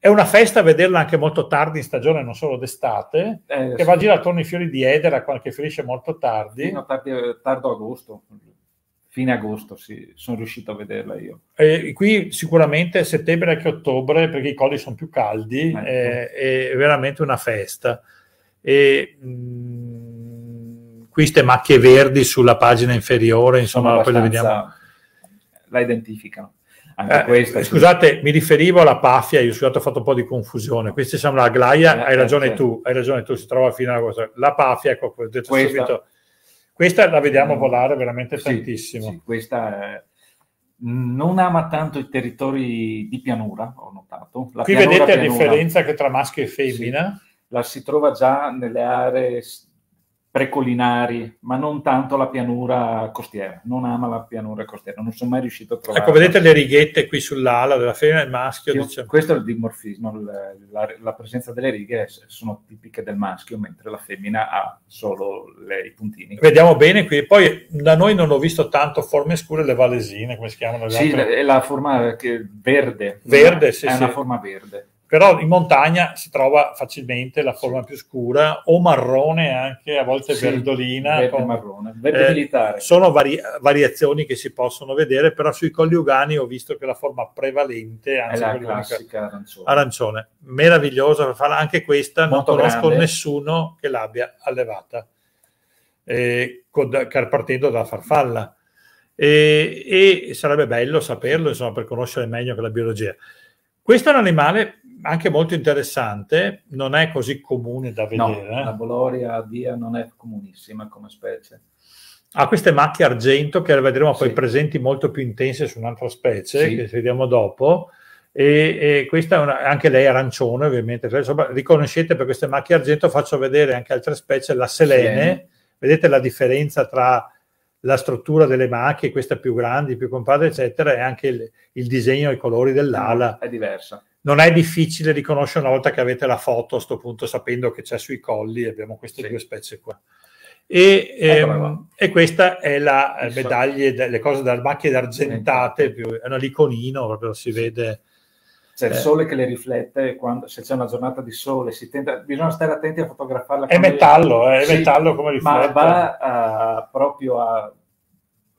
è una festa vederla anche molto tardi in stagione, non solo d'estate, eh, che sì. va a girare attorno ai fiori di Edera, che finisce molto tardi. Fino tardi, tardo agosto, fine agosto, sì, sono riuscito a vederla io. E qui sicuramente settembre anche ottobre, perché i colli sono più caldi, ecco. è, è, veramente una festa. E, mh, mm, queste macchie verdi sulla pagina inferiore, insomma, poi le vediamo. La identificano. Anche eh, questa, scusate, sì. mi riferivo alla Pafia, io scusate ho fatto un po' di confusione. Questi siamo la Glaia, eh, hai ragione eh, tu, hai ragione tu, si trova fino a cosa. La Pafia, ecco, ho detto questa, subito. Questa la vediamo mm, volare veramente sì, tantissimo. Sì, questa è, non ama tanto i territori di pianura, ho notato. La Qui vedete pianura, la differenza che tra maschio e femmina. la si trova già nelle aree precolinari, ma non tanto la pianura costiera. Non ama la pianura costiera, non sono mai riuscito a trovare. Ecco, vedete le righette qui sull'ala della femmina e del maschio. Sì, diciamo. Questo è il dimorfismo, la, la, la, presenza delle righe sono tipiche del maschio, mentre la femmina ha solo le, i puntini. Vediamo bene qui. Poi da noi non ho visto tanto forme scure, le valesine, come si chiamano? Sì, è la forma verde. Verde, sì, È sì. una forma verde però in montagna si trova facilmente la forma più scura o marrone anche a volte sì, verdolina verde con, marrone verde eh, militare. sono vari- variazioni che si possono vedere però sui coliugani ho visto che la forma prevalente anzi, è la classica arancione. arancione. Meravigliosa anche questa Molto non conosco grande. nessuno che l'abbia allevata eh, partendo dalla farfalla. E, e sarebbe bello saperlo insomma per conoscere meglio che la biologia. Questo è un animale anche molto interessante, non è così comune da vedere. No, la Boloria via non è comunissima come specie. Ha queste macchie argento che vedremo poi presenti molto più intense su un'altra specie, sì. che vediamo dopo. E, e, questa è una, anche lei arancione ovviamente Insomma, riconoscete per queste macchie argento faccio vedere anche altre specie la selene sì. vedete la differenza tra la struttura delle macchie questa più grandi più compatte eccetera e anche il, il disegno e i colori dell'ala è diversa non è difficile riconoscere una volta che avete la foto a questo punto, sapendo che c'è sui colli, abbiamo queste sì. due specie qua. E, ehm, e, questa è la eh, medaglia, le cose dalle macchie argentate, più, è un iconino, proprio si vede. C'è il eh. sole che le riflette, quando, se c'è una giornata di sole, tenta, bisogna stare attenti a fotografarla. È metallo, le, è sì, metallo come riflette. Ma va uh, proprio a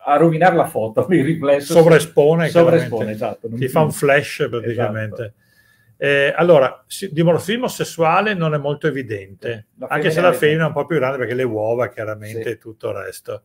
a rovinare la foto, [laughs] il riflesso. Sovraespone. Sovraespone, esatto. Ti fa un flash praticamente. Esatto. Eh, allora, dimorfismo sessuale non è molto evidente, anche se la femmina è un po' più grande perché le uova chiaramente sì. e tutto il resto.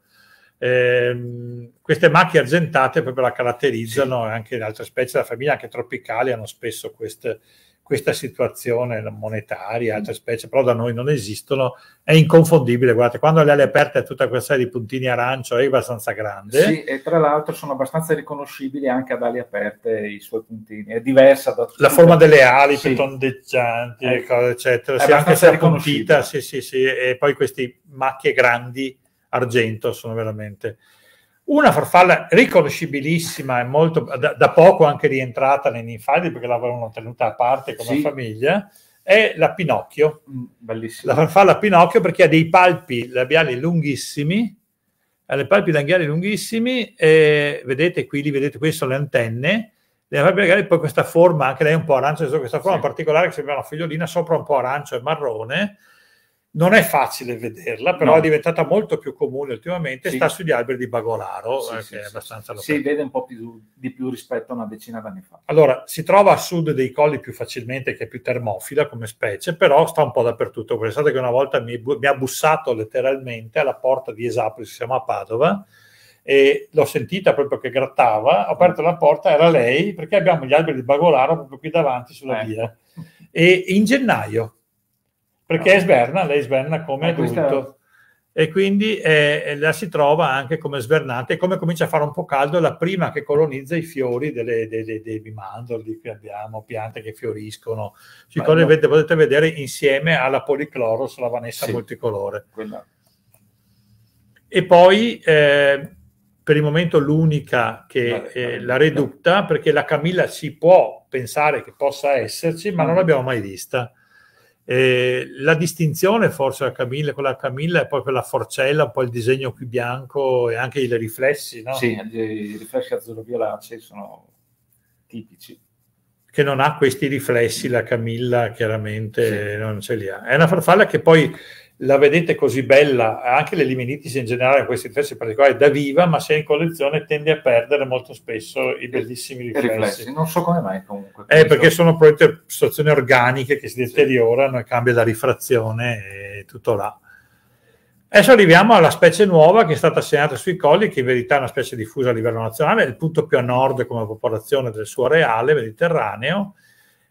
Eh, queste macchie argentate proprio la caratterizzano sì. anche in altre specie della famiglia, anche tropicali, hanno spesso queste, questa situazione monetaria, altre specie, però da noi non esistono, è inconfondibile. Guardate, quando le ali aperte è tutta questa serie di puntini arancio, è abbastanza grande. Sì, e tra l'altro sono abbastanza riconoscibili anche ad ali aperte i suoi puntini. È diversa da La forma delle ali sì. più tondeggianti, eh, eccetera. Sì, anche se appuntita, sì, sì, sì. E poi questi macchie grandi argento sono veramente una farfalla riconoscibilissima e molto, da, da, poco anche rientrata nei ninfadi perché l'avevano tenuta a parte come sì. famiglia, è la Pinocchio. Mm, bellissima. La farfalla Pinocchio perché ha dei palpi labiali lunghissimi, ha le palpi labiali lunghissimi, e vedete qui, li vedete, queste sono le antenne, magari poi questa forma, anche lei è un po' arancia, questa forma sì. particolare che sembra una figliolina, sopra un po' arancio e marrone, non è facile vederla, però no. è diventata molto più comune ultimamente, sì. sta sugli alberi di Bagolaro, sì, eh, sì, che è abbastanza locale. Si vede un po' più, di più rispetto a una decina d'anni fa. Allora, si trova a sud dei colli più facilmente, che è più termofila come specie, però sta un po' dappertutto. Pensate che una volta mi, mi ha bussato letteralmente alla porta di Esapoli, si chiama Padova, e l'ho sentita proprio che grattava, ho aperto la porta, era lei, perché abbiamo gli alberi di Bagolaro proprio qui davanti sulla eh. via. E in gennaio, perché no. sverna, lei sverna come adulto. Questa... E quindi eh, la si trova anche come svernante e come comincia a fare un po' caldo, è la prima che colonizza i fiori delle, delle, dei bimandorli che abbiamo, piante che fioriscono. Ci potete, potete vedere insieme alla policloros, la Vanessa sì. multicolore. Quella. E poi eh, per il momento l'unica che è la reducta, perché la Camilla si può pensare che possa esserci, ma non mm. l'abbiamo mai vista. Eh, la distinzione forse Camilla, con la Camilla è poi quella forcella, un po' il disegno qui bianco e anche i riflessi, no? Sì, i riflessi azzurro-violacei sono tipici. Che non ha questi riflessi, la Camilla chiaramente sì. non ce li ha. È una farfalla che poi la vedete così bella, anche le liminitis in generale, questi riflessi particolari, da viva, ma se è in collezione tende a perdere molto spesso i bellissimi riflessi. riflessi. Non so come mai comunque. Eh, perché sono probabilmente situazioni organiche che si deteriorano sì. e cambia la rifrazione e tutto là. Adesso arriviamo alla specie nuova che è stata assegnata sui colli, che in verità è una specie diffusa a livello nazionale, è il punto più a nord come popolazione del suo areale mediterraneo,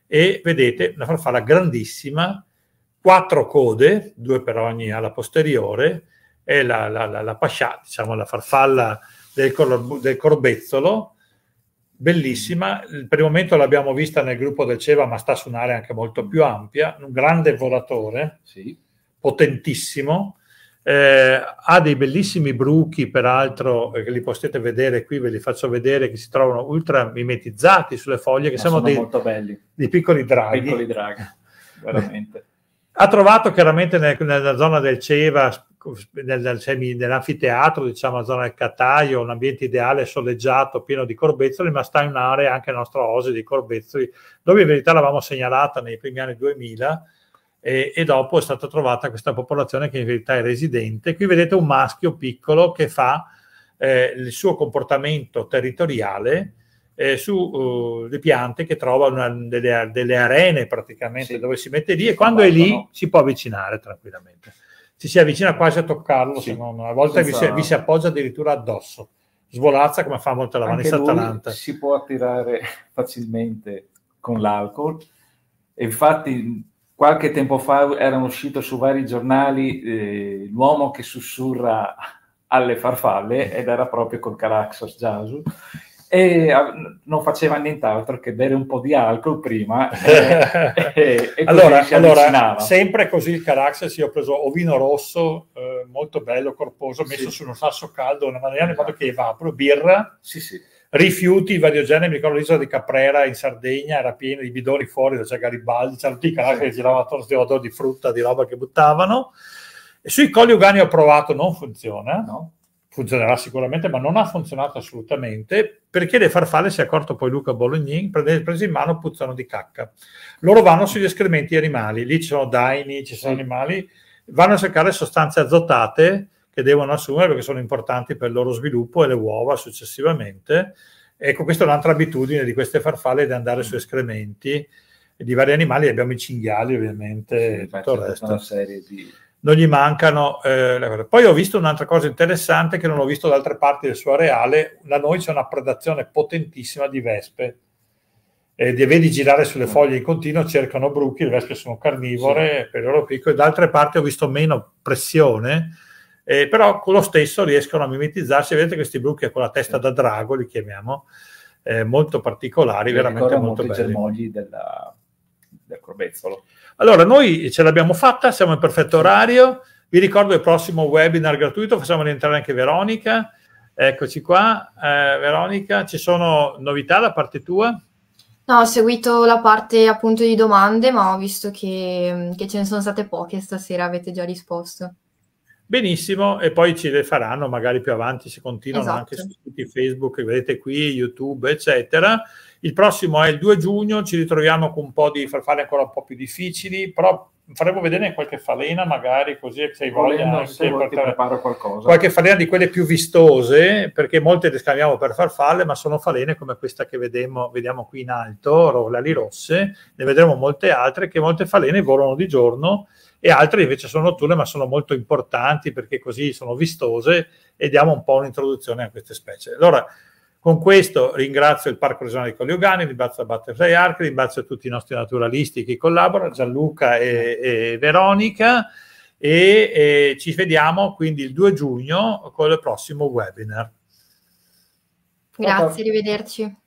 e vedete una farfalla grandissima, quattro code, due per ogni ala posteriore, e la, la, la, la pascià, diciamo la farfalla del, cor- del corbezzolo, bellissima. Per il momento l'abbiamo vista nel gruppo del Ceva, ma sta su un'area anche molto più ampia. Un grande volatore, sì. potentissimo. Eh, ha dei bellissimi bruchi, peraltro, eh, che li potete vedere qui, ve li faccio vedere, che si trovano ultra mimetizzati sulle foglie, che sono, sono dei, molto belli. dei piccoli draghi. Piccoli draghi, veramente. Ha trovato chiaramente nel, nella zona del Ceva, nel, nel nell'anfiteatro, diciamo, la zona del Cataio, un ambiente ideale, soleggiato, pieno di corbezzoli, ma sta in un'area anche nostra Ose di corbezzoli, dove in verità l'avevamo segnalata nei primi anni 2000 e, e, dopo è stata trovata questa popolazione che in verità è residente. Qui vedete un maschio piccolo che fa eh, il suo comportamento territoriale eh, sulle uh, piante che trovano delle, delle, arene praticamente sì. dove si mette lì e quando è lì si può avvicinare tranquillamente. Ci si avvicina quasi a toccarlo, sì. se non, a volte Senza... vi, si, vi, si, appoggia addirittura addosso. Svolazza come fa molto la Vanessa Atalanta. Si può attirare facilmente con l'alcol. E infatti qualche tempo fa era uscito su vari giornali eh, l'uomo che sussurra alle farfalle ed era proprio col Caraxos Jasu e non faceva nient'altro che bere un po' di alcol prima [laughs] e, e, e allora, allora sempre così il Caraxes io ho preso ovino rosso eh, molto bello, corposo, messo sì. su uno sasso caldo una maniera in modo che evaporo, birra sì, sì. rifiuti variogeneri, mi ricordo l'isola di Caprera in Sardegna era piena di bidoni fuori da Garibaldi, c'erano tutti i Caraxes che giravano attorno di frutta, di roba che buttavano. E sui colli ugani ho provato, non funziona. No funzionerà sicuramente, ma non ha funzionato assolutamente perché le farfalle, si è accorto poi Luca Bolognin, prese in mano puzzano di cacca. Loro vanno sugli escrementi animali, lì ci sono daini, ci sono animali, vanno a cercare sostanze azotate che devono assumere perché sono importanti per il loro sviluppo e le uova successivamente. Ecco, questa è un'altra abitudine di queste farfalle di andare su escrementi di vari animali, abbiamo i cinghiali ovviamente, sì, tutto il resto. Una serie di non gli mancano eh, le cose. Poi ho visto un'altra cosa interessante che non ho visto da altre parti del suo areale, da noi c'è una predazione potentissima di vespe. E li vedi girare sulle foglie in continuo, cercano bruchi, le vespe sono carnivore, sì. per loro piccoli. Da altre parti ho visto meno pressione, eh, però con lo stesso riescono a mimetizzarsi. Vedete questi bruchi con la testa da drago, li chiamiamo, eh, molto particolari, Mi veramente molto belli. germogli della, del corbezzolo. Allora, noi ce l'abbiamo fatta, siamo in perfetto orario. Vi ricordo il prossimo webinar gratuito, facciamo rientrare anche Veronica. Eccoci qua, eh, Veronica, ci sono novità da parte tua? No, ho seguito la parte appunto di domande, ma ho visto che, che ce ne sono state poche stasera, avete già risposto. benissimo, e poi ci le faranno magari più avanti se continuano esatto. anche su siti Facebook, vedete qui, YouTube, eccetera. Il prossimo è il 2 giugno, ci ritroviamo con un po' di farfalle ancora un po' più difficili, però faremo vedere qualche falena magari così se hai voglia se preparo qualcosa. qualche falena di quelle più vistose perché molte le scambiamo per farfalle ma sono falene come questa che vediamo, vediamo qui in alto le ali rosse ne vedremo molte altre che molte falene volano di giorno e altre invece sono notturne ma sono molto importanti perché così sono vistose e diamo un po' un'introduzione a queste specie. Allora con questo ringrazio il Parco Regionale di Colliugani, ringrazio la Butterfly Arc, ringrazio tutti i nostri naturalisti che collaborano, Gianluca e, e Veronica, e, e, ci vediamo quindi il 2 giugno con il prossimo webinar. Grazie, arrivederci.